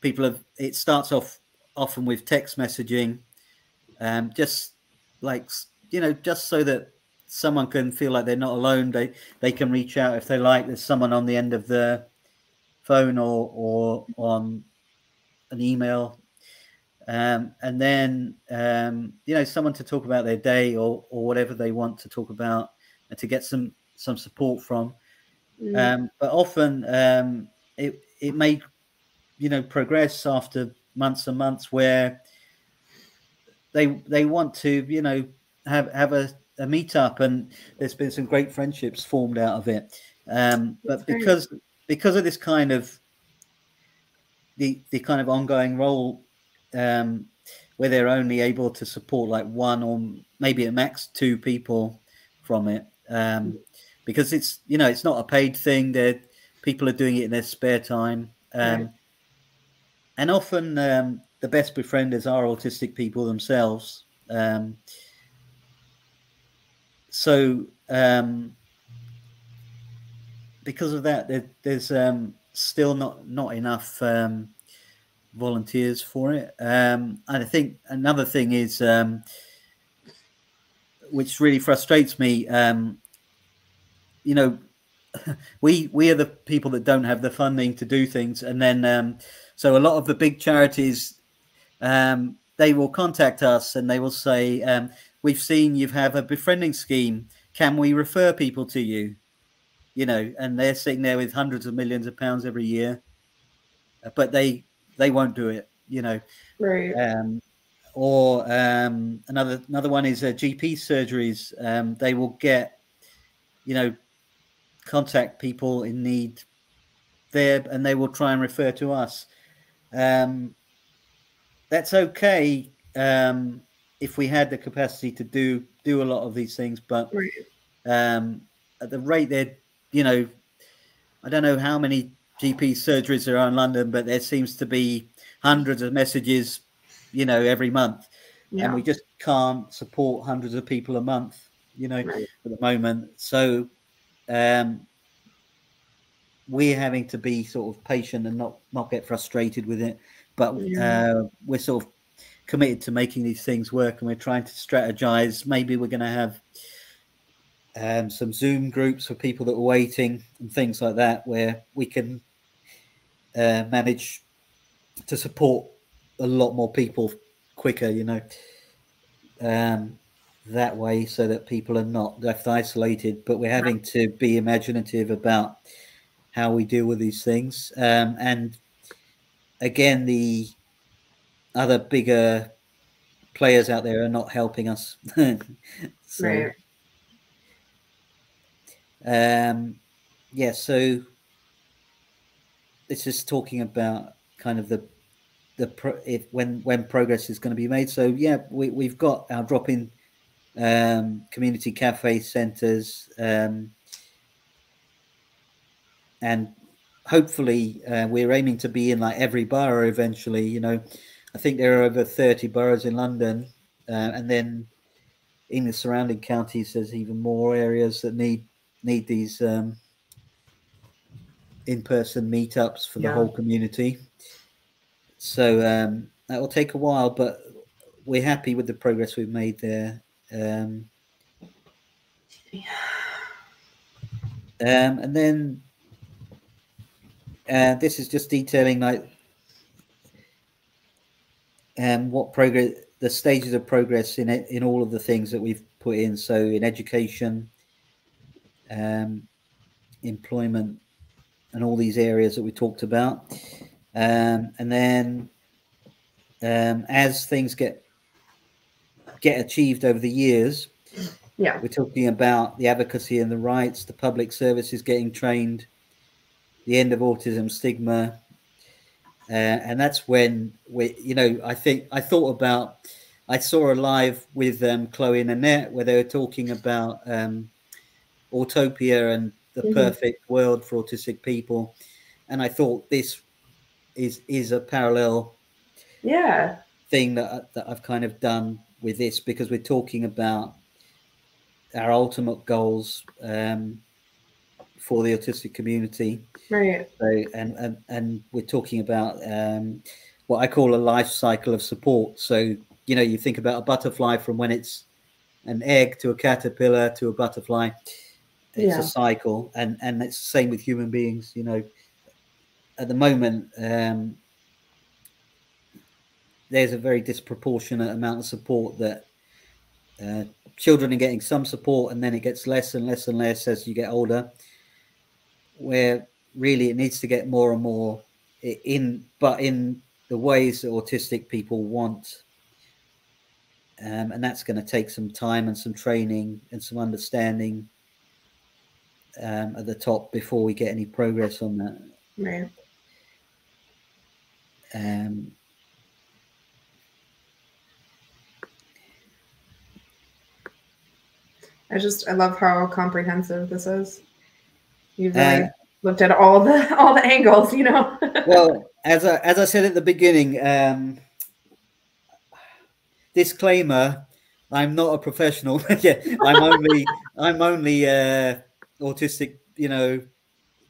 people have it starts off often with text messaging um, just like you know just so that someone can feel like they're not alone they they can reach out if they like there's someone on the end of the phone or or on an email. Um, and then um, you know someone to talk about their day or or whatever they want to talk about and to get some some support from Mm. um, but often um, it it may you know progress after months and months where they they want to you know have have a, a meetup and there's been some great friendships formed out of it um, but That's great. because because of this kind of the the kind of ongoing role um, where they're only able to support like one or maybe at max two people from it um, because it's you know it's not a paid thing. That people are doing it in their spare time. Um, Right. and often um, the best befrienders are autistic people themselves. Um, so um, because of that there, there's um, still not not enough um, volunteers for it. Um, and i think another thing is um, which really frustrates me um, you know <laughs> we we are the people that don't have the funding to do things and then um, so a lot of the big charities um, they will contact us and they will say um, we've seen you have a befriending scheme can we refer people to you you know and they're sitting there with hundreds of millions of pounds every year but they they won't do it you know Right. um, or um, another another one is uh, GP surgeries. Um, they will get, you know, contact people in need there, and they will try and refer to us. Um, that's okay um, if we had the capacity to do do a lot of these things, but um, at the rate they're, you know, I don't know how many GP surgeries there are in London, but there seems to be hundreds of messages, you know, every month, Yeah. and we just can't support hundreds of people a month, you know, Right. at the moment. So um, we're having to be sort of patient and not not get frustrated with it, but Yeah. uh, we're sort of committed to making these things work, and we're trying to strategize. Maybe we're going to have um, some Zoom groups for people that are waiting and things like that, where we can uh, manage to support a lot more people quicker. You know, um, that way so that people are not left isolated. But we're having to be imaginative about how we deal with these things. Um, and again, the other bigger players out there are not helping us. <laughs> so, right. Um, yeah, so this is talking about kind of the the pro, if when when progress is going to be made. So yeah, we we've got our drop in um, community cafe centers, um, and hopefully uh, we're aiming to be in like every borough eventually. You know, I think there are over thirty boroughs in London, uh, and then in the surrounding counties, there's even more areas that need need these um, in-person meetups for yeah. the whole community. So um, that will take a while, but we're happy with the progress we've made there. Um, um, and then uh, this is just detailing like um, what progress, the stages of progress in it, in all of the things that we've put in. So in education, um, employment, and all these areas that we talked about. Um, and then um, as things get get achieved over the years, yeah, we're talking about the advocacy and the rights, the public services getting trained, the end of autism stigma, uh, and that's when we, you know, I think I thought about. I saw a live with um, Chloe and Annette where they were talking about um, Autopia and the mm-hmm. perfect world for autistic people, and I thought this is is a parallel, yeah, thing that that I've kind of done with this because we're talking about our ultimate goals um, for the autistic community, right? So, and and and we're talking about um, what I call a life cycle of support. So you know, you think about a butterfly from when it's an egg to a caterpillar to a butterfly it's yeah. a cycle and and it's the same with human beings you know at the moment um, there's a very disproportionate amount of support that uh, children are getting some support and then it gets less and less and less as you get older where really it needs to get more and more in but in the ways that autistic people want um, and that's going to take some time and some training and some understanding um, at the top before we get any progress on that. Right. Um, I just I love how comprehensive this is. You've really uh, looked at all the <laughs> all the angles, you know. <laughs> well, as I as I said at the beginning, um, disclaimer: I'm not a professional. <laughs> yeah, I'm only I'm only uh, autistic, you know,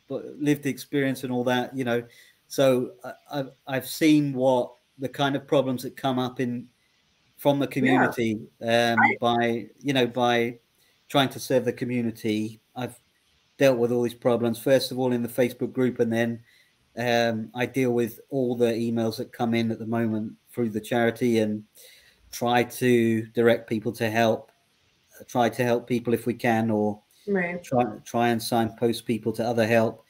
lived experience and all that, you know. So I, have I've seen what the kind of problems that come up in from the community yeah. um, by you know by trying to serve the community. I've dealt with all these problems first of all in the Facebook group, and then um, I deal with all the emails that come in at the moment through the charity and try to direct people to help, try to help people if we can, or right. try try and signpost people to other help.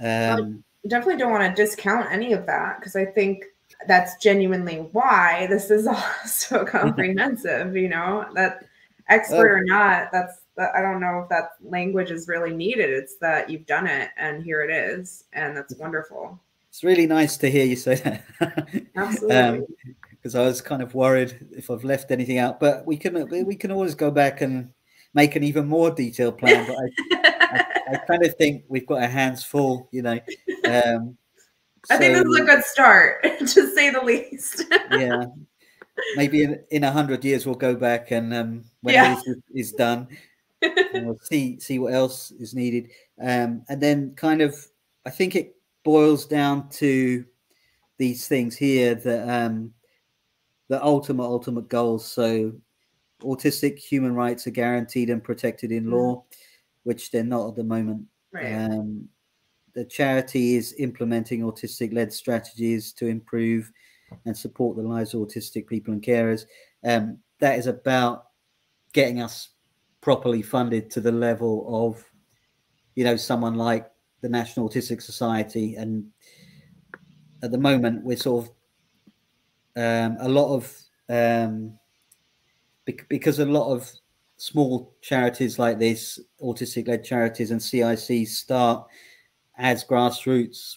Um, I definitely don't want to discount any of that because I think that's genuinely why this is <laughs> all so <laughs> comprehensive. you know that expert or not, that's I don't know if that language is really needed. It's that you've done it and here it is, and that's wonderful. It's really nice to hear you say that. <laughs> Absolutely. because um, I was kind of worried if I've left anything out, but we can we can always go back and make an even more detailed plan. But I, I, I <laughs> kind of think we've got our hands full, you know. Um, I think this is a good start, <laughs> to say the least. yeah, maybe in, in a hundred years we'll go back and um, when yeah. this is, is done, <laughs> we'll see see what else is needed, um, and then kind of I think it boils down to these things here that um, the ultimate ultimate goals. So autistic human rights are guaranteed and protected in law, which they're not at the moment. Right. Um, the charity is implementing autistic led strategies to improve and support the lives of autistic people and carers. Um, that is about getting us properly funded to the level of, you know, someone like the National Autistic Society. And at the moment, we're sort of um, a lot of um, because a lot of small charities like this, autistic-led charities and CICs start as grassroots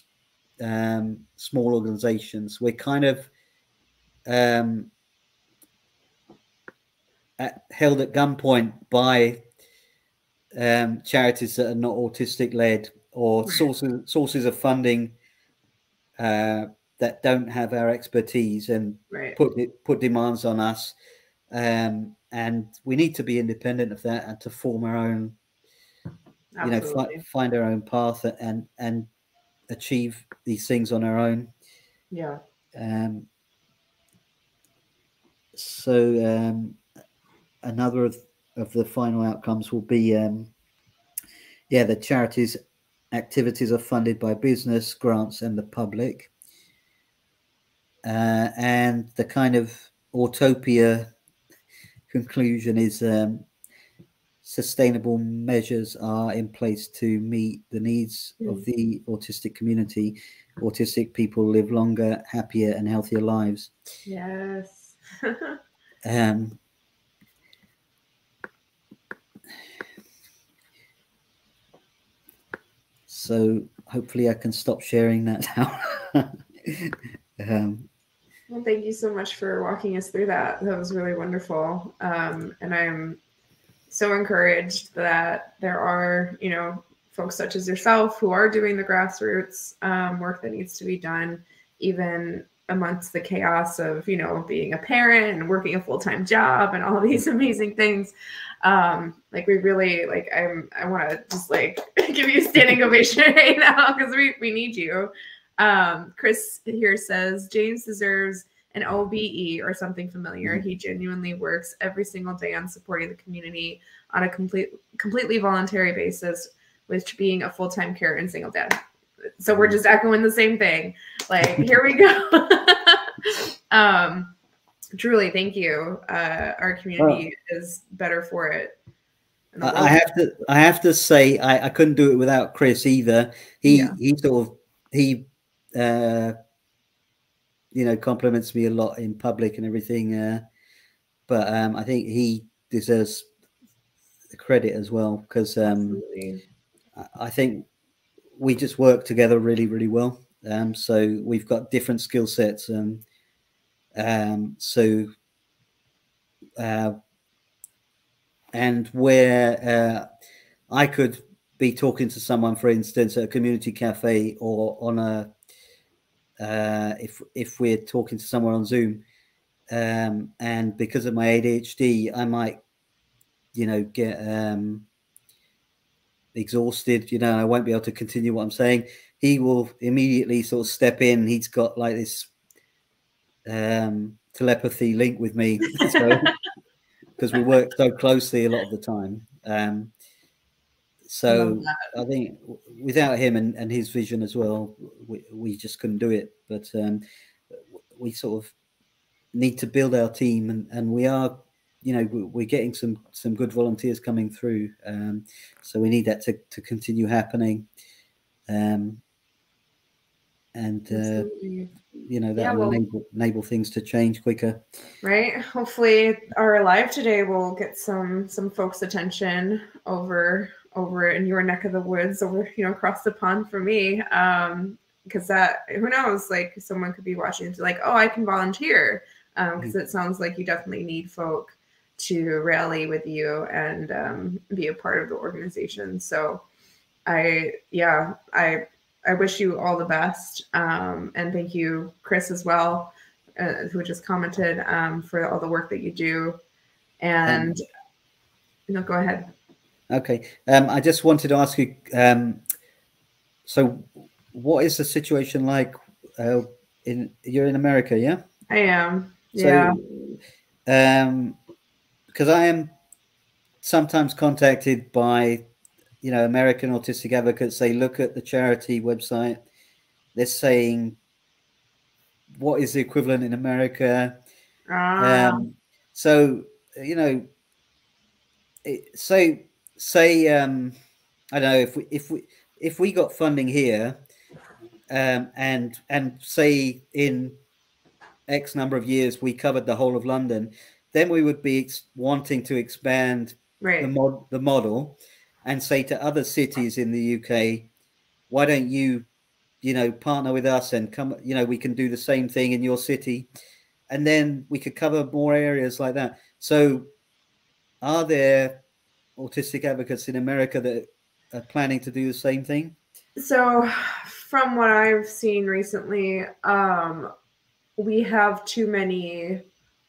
um, small organizations. We're kind of um, at, held at gunpoint by um, charities that are not autistic led or sources sources of funding uh, that don't have our expertise and right. put put demands on us. Um, and we need to be independent of that and to form our own, Absolutely. you know, fi- find our own path and and achieve these things on our own. Yeah. Um, so um, another of, of the final outcomes will be, um, yeah, the charities activities are funded by business, grants, and the public. Uh, and the kind of utopia conclusion is um, sustainable measures are in place to meet the needs mm. of the autistic community. Autistic people live longer, happier, and healthier lives. Yes. <laughs> um, so hopefully I can stop sharing that now. <laughs> um, well, thank you so much for walking us through that. That was really wonderful. Um, and I'm so encouraged that there are, you know, folks such as yourself who are doing the grassroots um, work that needs to be done, even amongst the chaos of, you know, being a parent and working a full time job and all <laughs> these amazing things. Um, like we really like I'm I want to just like <laughs> give you a standing <laughs> ovation right now because we we need you. Um, Chris here says James deserves an OBE or something familiar. Mm-hmm. He genuinely works every single day on supporting the community on a complete completely voluntary basis, which being a full time care and single dad. So we're just echoing the same thing. Like here we go. <laughs> um, truly, thank you. Uh, our community is better for it. I have to. I have to say, I, I couldn't do it without Chris either. He yeah. he sort of he uh, you know, compliments me a lot in public and everything. Uh, but um, I think he deserves the credit as well because um, I think we just work together really, really well. Um, so we've got different skill sets. and um, so, uh, and where uh, I could be talking to someone, for instance, at a community cafe or on a uh, if if we're talking to someone on Zoom, um, and because of my ADHD, I might, you know, get um, exhausted. You know, I won't be able to continue what I'm saying. He will immediately sort of step in. He's got like this um, telepathy link with me, because <laughs> we work so closely a lot of the time. Um, so I think without him and, and his vision as well, we, we just couldn't do it. But um, we sort of need to build our team, and, and we are, you know, we're getting some some good volunteers coming through. Um, so we need that to, to continue happening. Um, and uh, you know that yeah, will well, enable, enable things to change quicker right hopefully our live today will get some some folks attention over over in your neck of the woods over you know across the pond for me. Um because that who knows? Like someone could be watching and be like oh i can volunteer. Um because mm-hmm. it sounds like you definitely need folk to rally with you and um, be a part of the organization. So i yeah i i wish you all the best. Um and thank you chris as well uh, who just commented um for all the work that you do. And no go ahead Okay. Um, I just wanted to ask you. Um, so, what is the situation like? Uh, in you're in America, yeah? I am. Yeah. Um, because I am sometimes contacted by, you know, American autistic advocates. They look at the charity website. They're saying, "What is the equivalent in America?" Ah. Um, so you know it, so say um, I don't know if we if we if we got funding here, um, and and say in X number of years we covered the whole of London, then we would be ex- wanting to expand right. the mod the model and say to other cities in the UK, why don't you, you know, partner with us and come, you know, we can do the same thing in your city, and then we could cover more areas like that. So, are there autistic advocates in America that are planning to do the same thing? So, from what I've seen recently, um, we have too many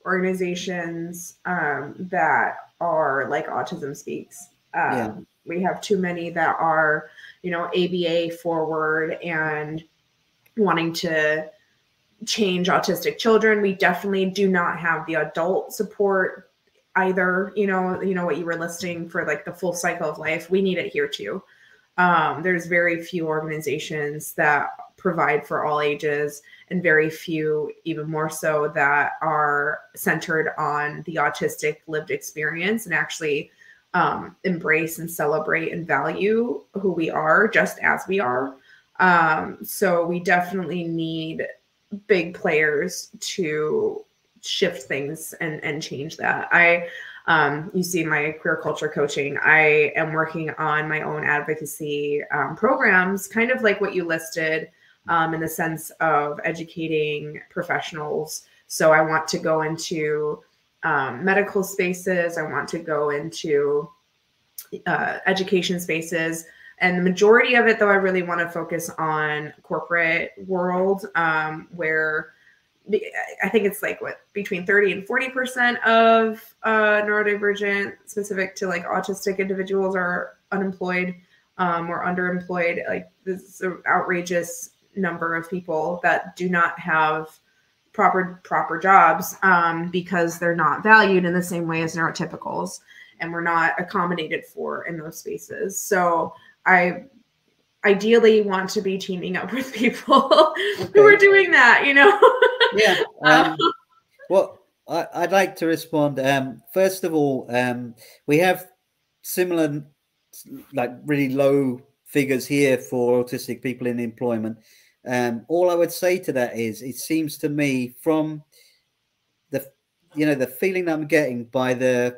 organizations um, that are like Autism Speaks. Um, yeah. We have too many that are, you know, ABA forward and wanting to change autistic children. We definitely do not have the adult support either. You know, you know what you were listing for like the full cycle of life. We need it here too. Um, there's very few organizations that provide for all ages and very few even more so that are centered on the autistic lived experience and actually um, embrace and celebrate and value who we are just as we are um, so we definitely need big players to shift things and and change that i um, you see my queer culture coaching i am working on my own advocacy um, programs kind of like what you listed um, in the sense of educating professionals. So I want to go into um, medical spaces. I want to go into uh, education spaces. And the majority of it, though, I really want to focus on corporate world um, where I think it's like what between 30 and 40% of uh, neurodivergent specific to like autistic individuals are unemployed um, or underemployed. Like this is an outrageous number of people that do not have proper proper jobs um, because they're not valued in the same way as neurotypicals and we're not accommodated for in those spaces so i ideally want to be teaming up with <laughs> people okay. who are doing that you know <laughs> yeah <laughs> um, <laughs> well I, would like to respond um, first of all um, we have similar like really low figures here for autistic people in employment um, all I would say to that is, it seems to me from the, you know, the feeling that I'm getting by the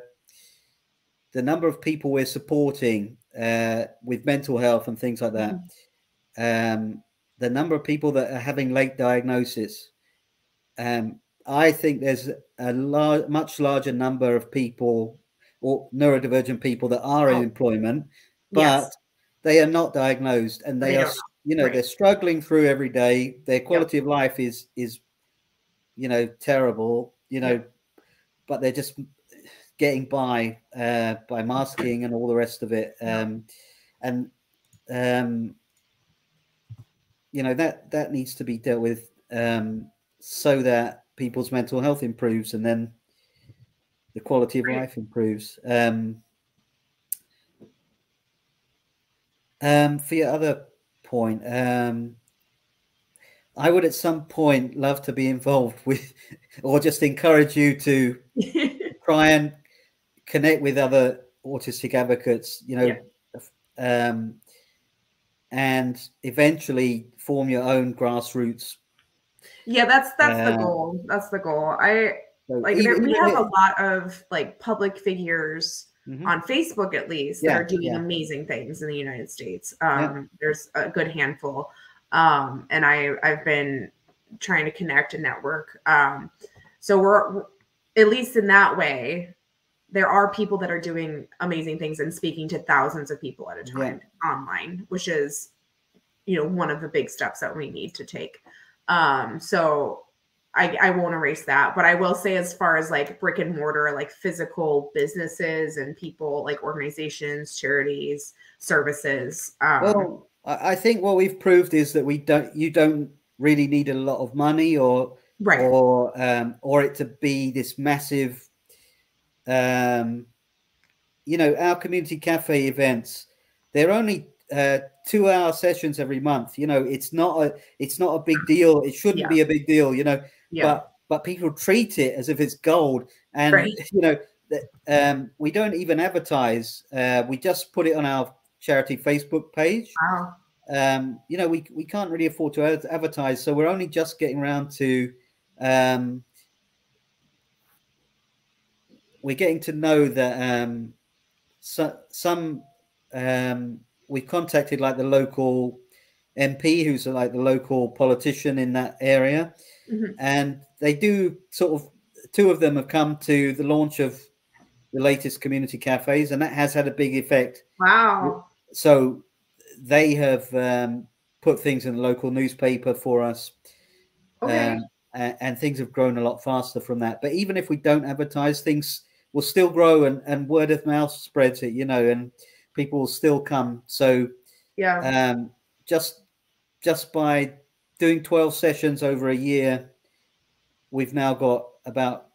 the number of people we're supporting uh, with mental health and things like that, mm. um, the number of people that are having late diagnosis, um, I think there's a lar- much larger number of people or neurodivergent people that are oh. in employment, but yes. they are not diagnosed and they, they are, are you know right. they're struggling through every day their quality yep. of life is is you know terrible you know yep. but they're just getting by uh by masking and all the rest of it um and um you know that that needs to be dealt with um so that people's mental health improves and then the quality of life improves um um for your other point. Um, I would at some point love to be involved with, <laughs> or just encourage you to <laughs> try and connect with other autistic advocates, you know, yeah. um, and eventually form your own grassroots. Yeah, that's that's uh, the goal. That's the goal. I like even, we have it, a lot of like public figures mm-hmm. on Facebook at least yeah, that are doing yeah. amazing things in the United States. Um, yeah. There's a good handful, um, and I I've been trying to connect and network. Um, so we're, we're at least in that way. There are people that are doing amazing things and speaking to thousands of people at a time online, which is, you know, one of the big steps that we need to take. Um, so I, I won't erase that, but I will say, as far as like brick and mortar, like physical businesses and people, like organizations, charities, services. Um, well, I think what we've proved is that we don't. You don't really need a lot of money, or right, or um, or it to be this massive. Um, you know, our community cafe events. They're only uh, two hour sessions every month. You know, it's not a it's not a big deal. It shouldn't yeah. be a big deal. You know, yeah. but but people treat it as if it's gold, and right. <laughs> you know um, we don't even advertise. Uh, we just put it on our charity Facebook page. Wow. Um, you know, we we can't really afford to advertise, so we're only just getting around to. Um, we're getting to know that um, so, some um, we contacted like the local MP, who's like the local politician in that area, Mhm. and they do sort of. Two of them have come to the launch of the latest community cafes, and that has had a big effect. Wow. So they have um, put things in the local newspaper for us, Okay. um, and, and things have grown a lot faster from that. But even if we don't advertise, things will still grow, and, and word of mouth spreads it, you know, and people will still come. So yeah. um, just just by doing 12 sessions over a year, we've now got about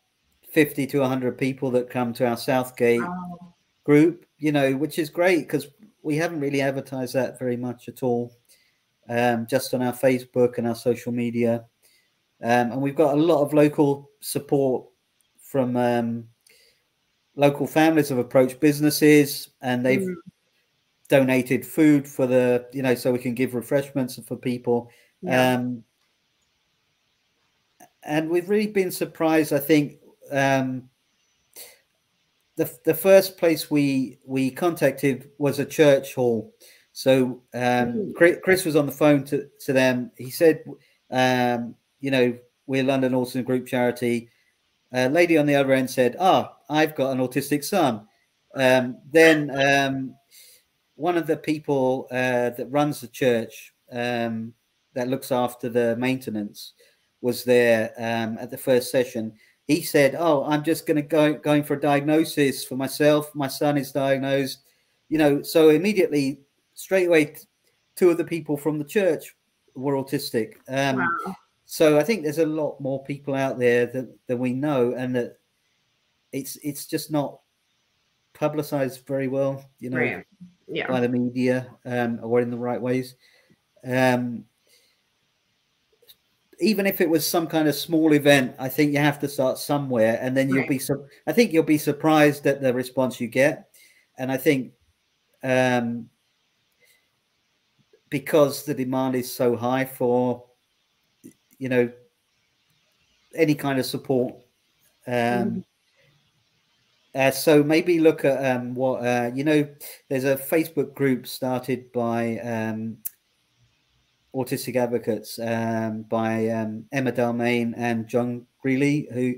50 to 100 people that come to our Southgate Wow. group, you know, which is great because we haven't really advertised that very much at all, um, just on our Facebook and our social media. Um, and we've got a lot of local support from um, local families have approached businesses and they've Mm. Donated food for the, you know, so we can give refreshments for people. Yeah. Um, and we've really been surprised. I think um, the the first place we we contacted was a church hall. So um, Mm. Chris, Chris was on the phone to to them. He said, um, you know, we're London Autism Group charity. A lady on the other end said, "Ah, I've got an autistic son." Um, then um, one of the people uh, that runs the church um, that looks after the maintenance was there um, at the first session. He said, "Oh, I'm just going to go going for a diagnosis for myself. My son is diagnosed." You know, so immediately, straight away, two of the people from the church were autistic. Um, wow. so I think there's a lot more people out there than, than we know, and that it's it's just not publicized very well. You know, Right. Yeah. by the media um, or in the right ways. Um, even if it was some kind of small event, I think you have to start somewhere, and then you'll Right. be. Su- I think you'll be surprised at the response you get, and I think um, because the demand is so high for, you know, any kind of support. Um, Mhm. Uh, so maybe look at um, what uh, you know. There's a Facebook group started by um, autistic advocates um, by um, Emma Dalmayne and John Greally, who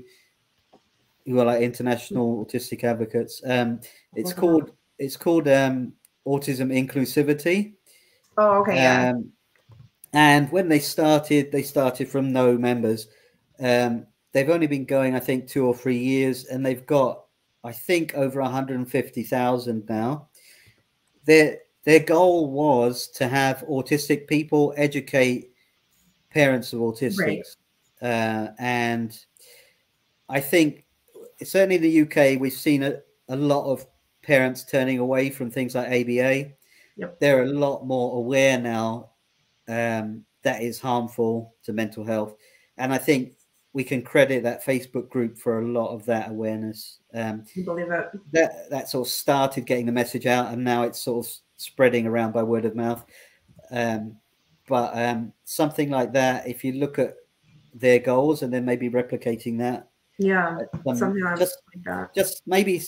who are like international autistic advocates. Um, it's called it's called um, Autism Inclusivity. Oh, okay. Yeah. Um, and when they started, they started from no members. Um, they've only been going, I think, two or three years, and they've got, I think, over 150,000 now. Their their goal was to have autistic people educate parents of autistics, uh, and I think certainly in the UK we've seen a, a lot of parents turning away from things like ABA Yep. they're a lot more aware now um, that is harmful to mental health. And I think we can credit that Facebook group for a lot of that awareness. Um, believe it? that that sort of started getting the message out, and now it's sort of spreading around by word of mouth. Um, but um, something like that, if you look at their goals and then maybe replicating that, Yeah. um, Something like just that. just maybe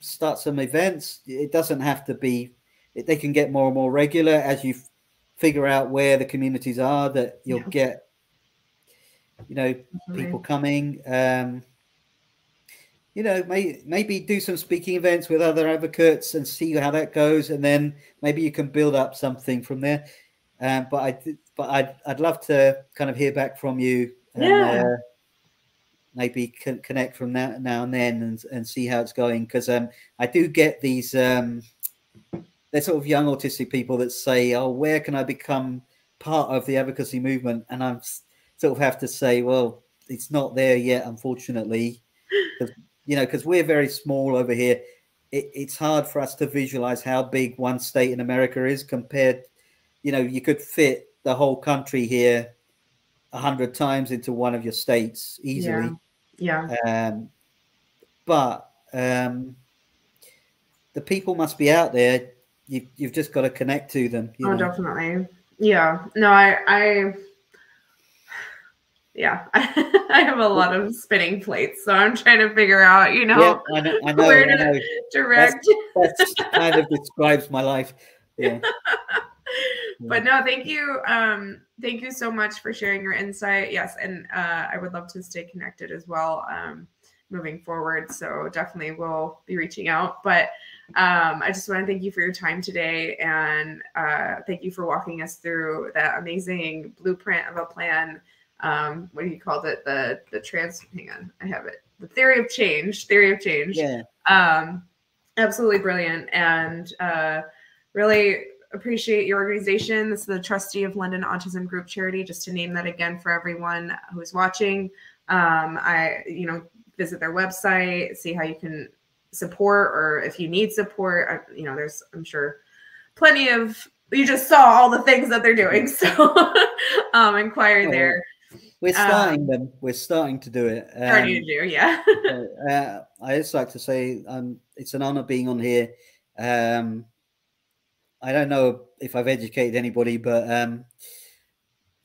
start some events. It doesn't have to be. They can get more and more regular as you figure out where the communities are. That you'll Yeah. get, you know, people coming. Um, you know, may, maybe do some speaking events with other advocates and see how that goes, and then maybe you can build up something from there. Um, but I, but I'd, I'd love to kind of hear back from you. And, Yeah. uh, maybe con- connect from now now and then and, and see how it's going because um, I do get these um, they're sort of young autistic people that say, "Oh, where can I become part of the advocacy movement?" And I'm sort of have to say, "Well, it's not there yet, unfortunately. <laughs> you know, because we're very small over here. It, it's hard for us to visualize how big one state in America is compared. You know, you could fit the whole country here a hundred times into one of your states easily. Yeah. Um, but um, the people must be out there. You, you've just got to connect to them. oh, know? definitely. Yeah. No, I, I, yeah, <laughs> I have a lot of spinning plates, so I'm trying to figure out, you know, yeah, I know, I <laughs> know where to know. direct. That's, <laughs> kind of describes my life. Yeah. but no, thank you. Um, thank you so much for sharing your insight. Yes, and uh, I would love to stay connected as well. Um, moving forward. So definitely we'll be reaching out. But um, I just want to thank you for your time today and uh, thank you for walking us through that amazing blueprint of a plan. Um, what do you call it? The the trans. Hang on, I have it. The theory of change. Theory of change. Yeah. Um, absolutely brilliant and uh, really appreciate your organization. This is the trustee of London Autism Group Charity. Just to name that again for everyone who's watching. Um, I, you know, visit their website, see how you can support, or if you need support, I, you know, there's, I'm sure, plenty of. You just saw all the things that they're doing, <laughs> so um, inquire there. We're starting um, them. We're starting to do it. Um, starting to do, yeah. <laughs> uh, I just like to say, um, it's an honor being on here. Um, I don't know if I've educated anybody, but um,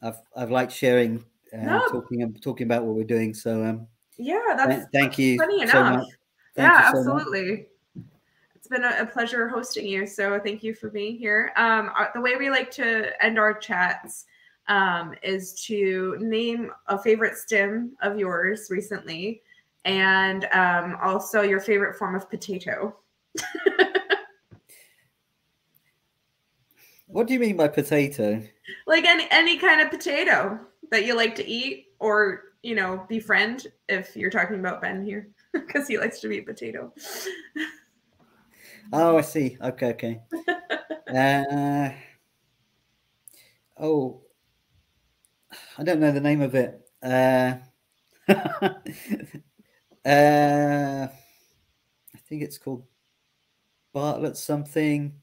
I've I've liked sharing, uh, no. talking talking about what we're doing. So um, yeah, that's thank you funny so enough. Much. yeah, so absolutely. Much. It's been a, a, pleasure hosting you. So thank you for being here. Um, uh, the way we like to end our chats um, is to name a favorite stim of yours recently, and um, also your favorite form of potato. <laughs> what do you mean by potato? Like any any kind of potato that you like to eat, or you know, befriend if you're talking about Ben here <laughs> because he likes to eat potato. <laughs> oh, I see. Okay, okay. uh, oh, I don't know the name of it. Uh, <laughs> uh, I think it's called Bartlett something.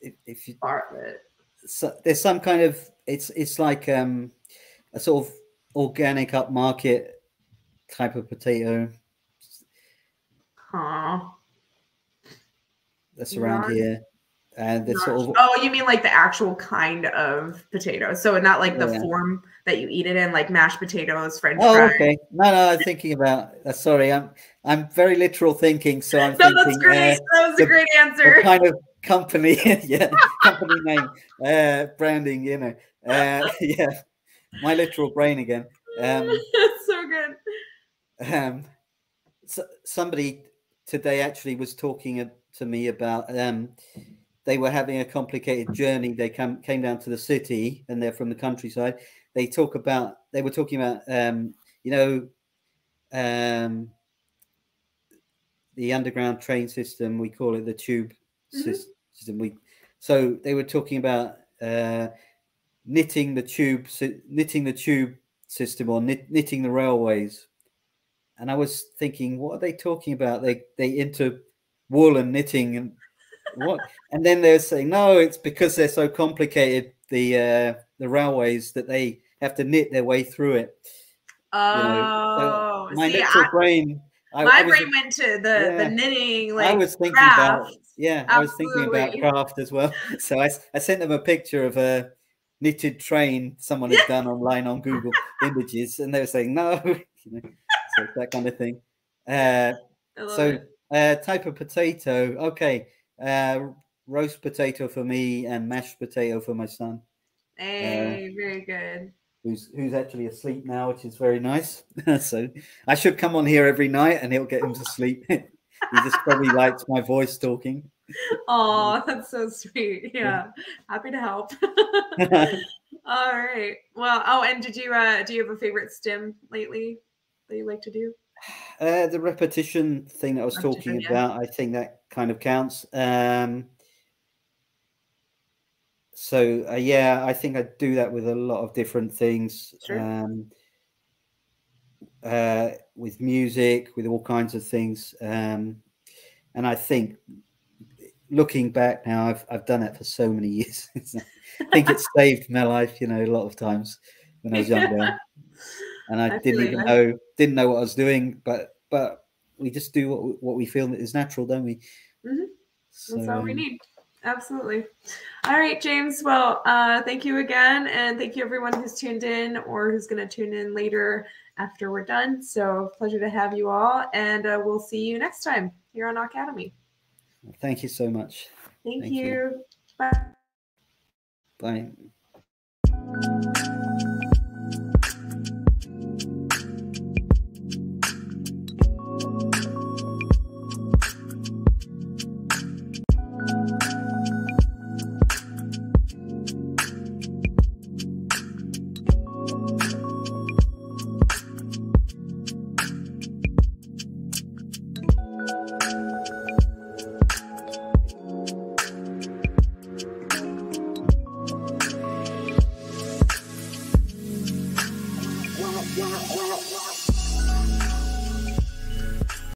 If, if you Bartlett, so there's some kind of it's it's like um a sort of organic upmarket type of potato. Huh. That's around not, here. And it's sort of Oh, you mean like the actual kind of potato. So not like the yeah. form that you eat it in, like mashed potatoes, French oh, fries. okay. No, no, I'm thinking about uh, sorry, I'm I'm very literal thinking, so I'm <laughs> no, thinking that's great. Uh, that was the, a great answer. kind of company, <laughs> yeah, <laughs> company name, uh, branding, you know. Uh, yeah my literal brain again. Um, so good. Um, so somebody today actually was talking to me about um, they were having a complicated journey. They come came down to the city and they're from the countryside. They talk about they were talking about um, you know um, the underground train system. We call it the tube mm-hmm. system. We so they were talking about uh, knitting the tube knitting the tube system or knit, knitting the railways and i was thinking what are they talking about they they into wool and knitting and what and then they're saying no it's because they're so complicated the uh the railways that they have to knit their way through it oh you know? so my see, I, brain I, my I was, brain went to the yeah, the knitting like i was thinking craft. about yeah Absolutely. i was thinking about craft as well <laughs> so i, I sent them a picture of a knitted train someone had done online on Google <laughs> Images, and they were saying no, <laughs> you know, so that kind of thing. Uh, so, uh, type of potato, okay, uh, roast potato for me and mashed potato for my son. Hey, very good. Who's who's actually asleep now, which is very nice. <laughs> so I should come on here every night, and he'll get him to sleep. <laughs> he just probably likes my voice talking. Oh, that's so sweet. Yeah. Happy to help. <laughs> All right. Well, oh, and did you uh do you have a favorite stim lately that you like to do? Uh the repetition thing that I was repetition, talking yeah. about, I think that kind of counts. Um so uh, yeah, I think I do that with a lot of different things. Sure. Um uh with music, with all kinds of things. Um and I think looking back now, I've I've done it for so many <laughs> years. I think it saved my life, you know, a lot of times when I was younger, <laughs> and I, I didn't even know didn't know what I was doing. But but we just do what, what we feel is natural, don't we? Mm-hmm. So, That's all we need. Absolutely. All right, James. Well, uh, thank you again. And thank you, everyone who's tuned in or who's going to tune in later after we're done. So, pleasure to have you all. And uh, we'll see you next time here on Aucademy. Thank you so much. Thank, thank you. you. Bye. Bye.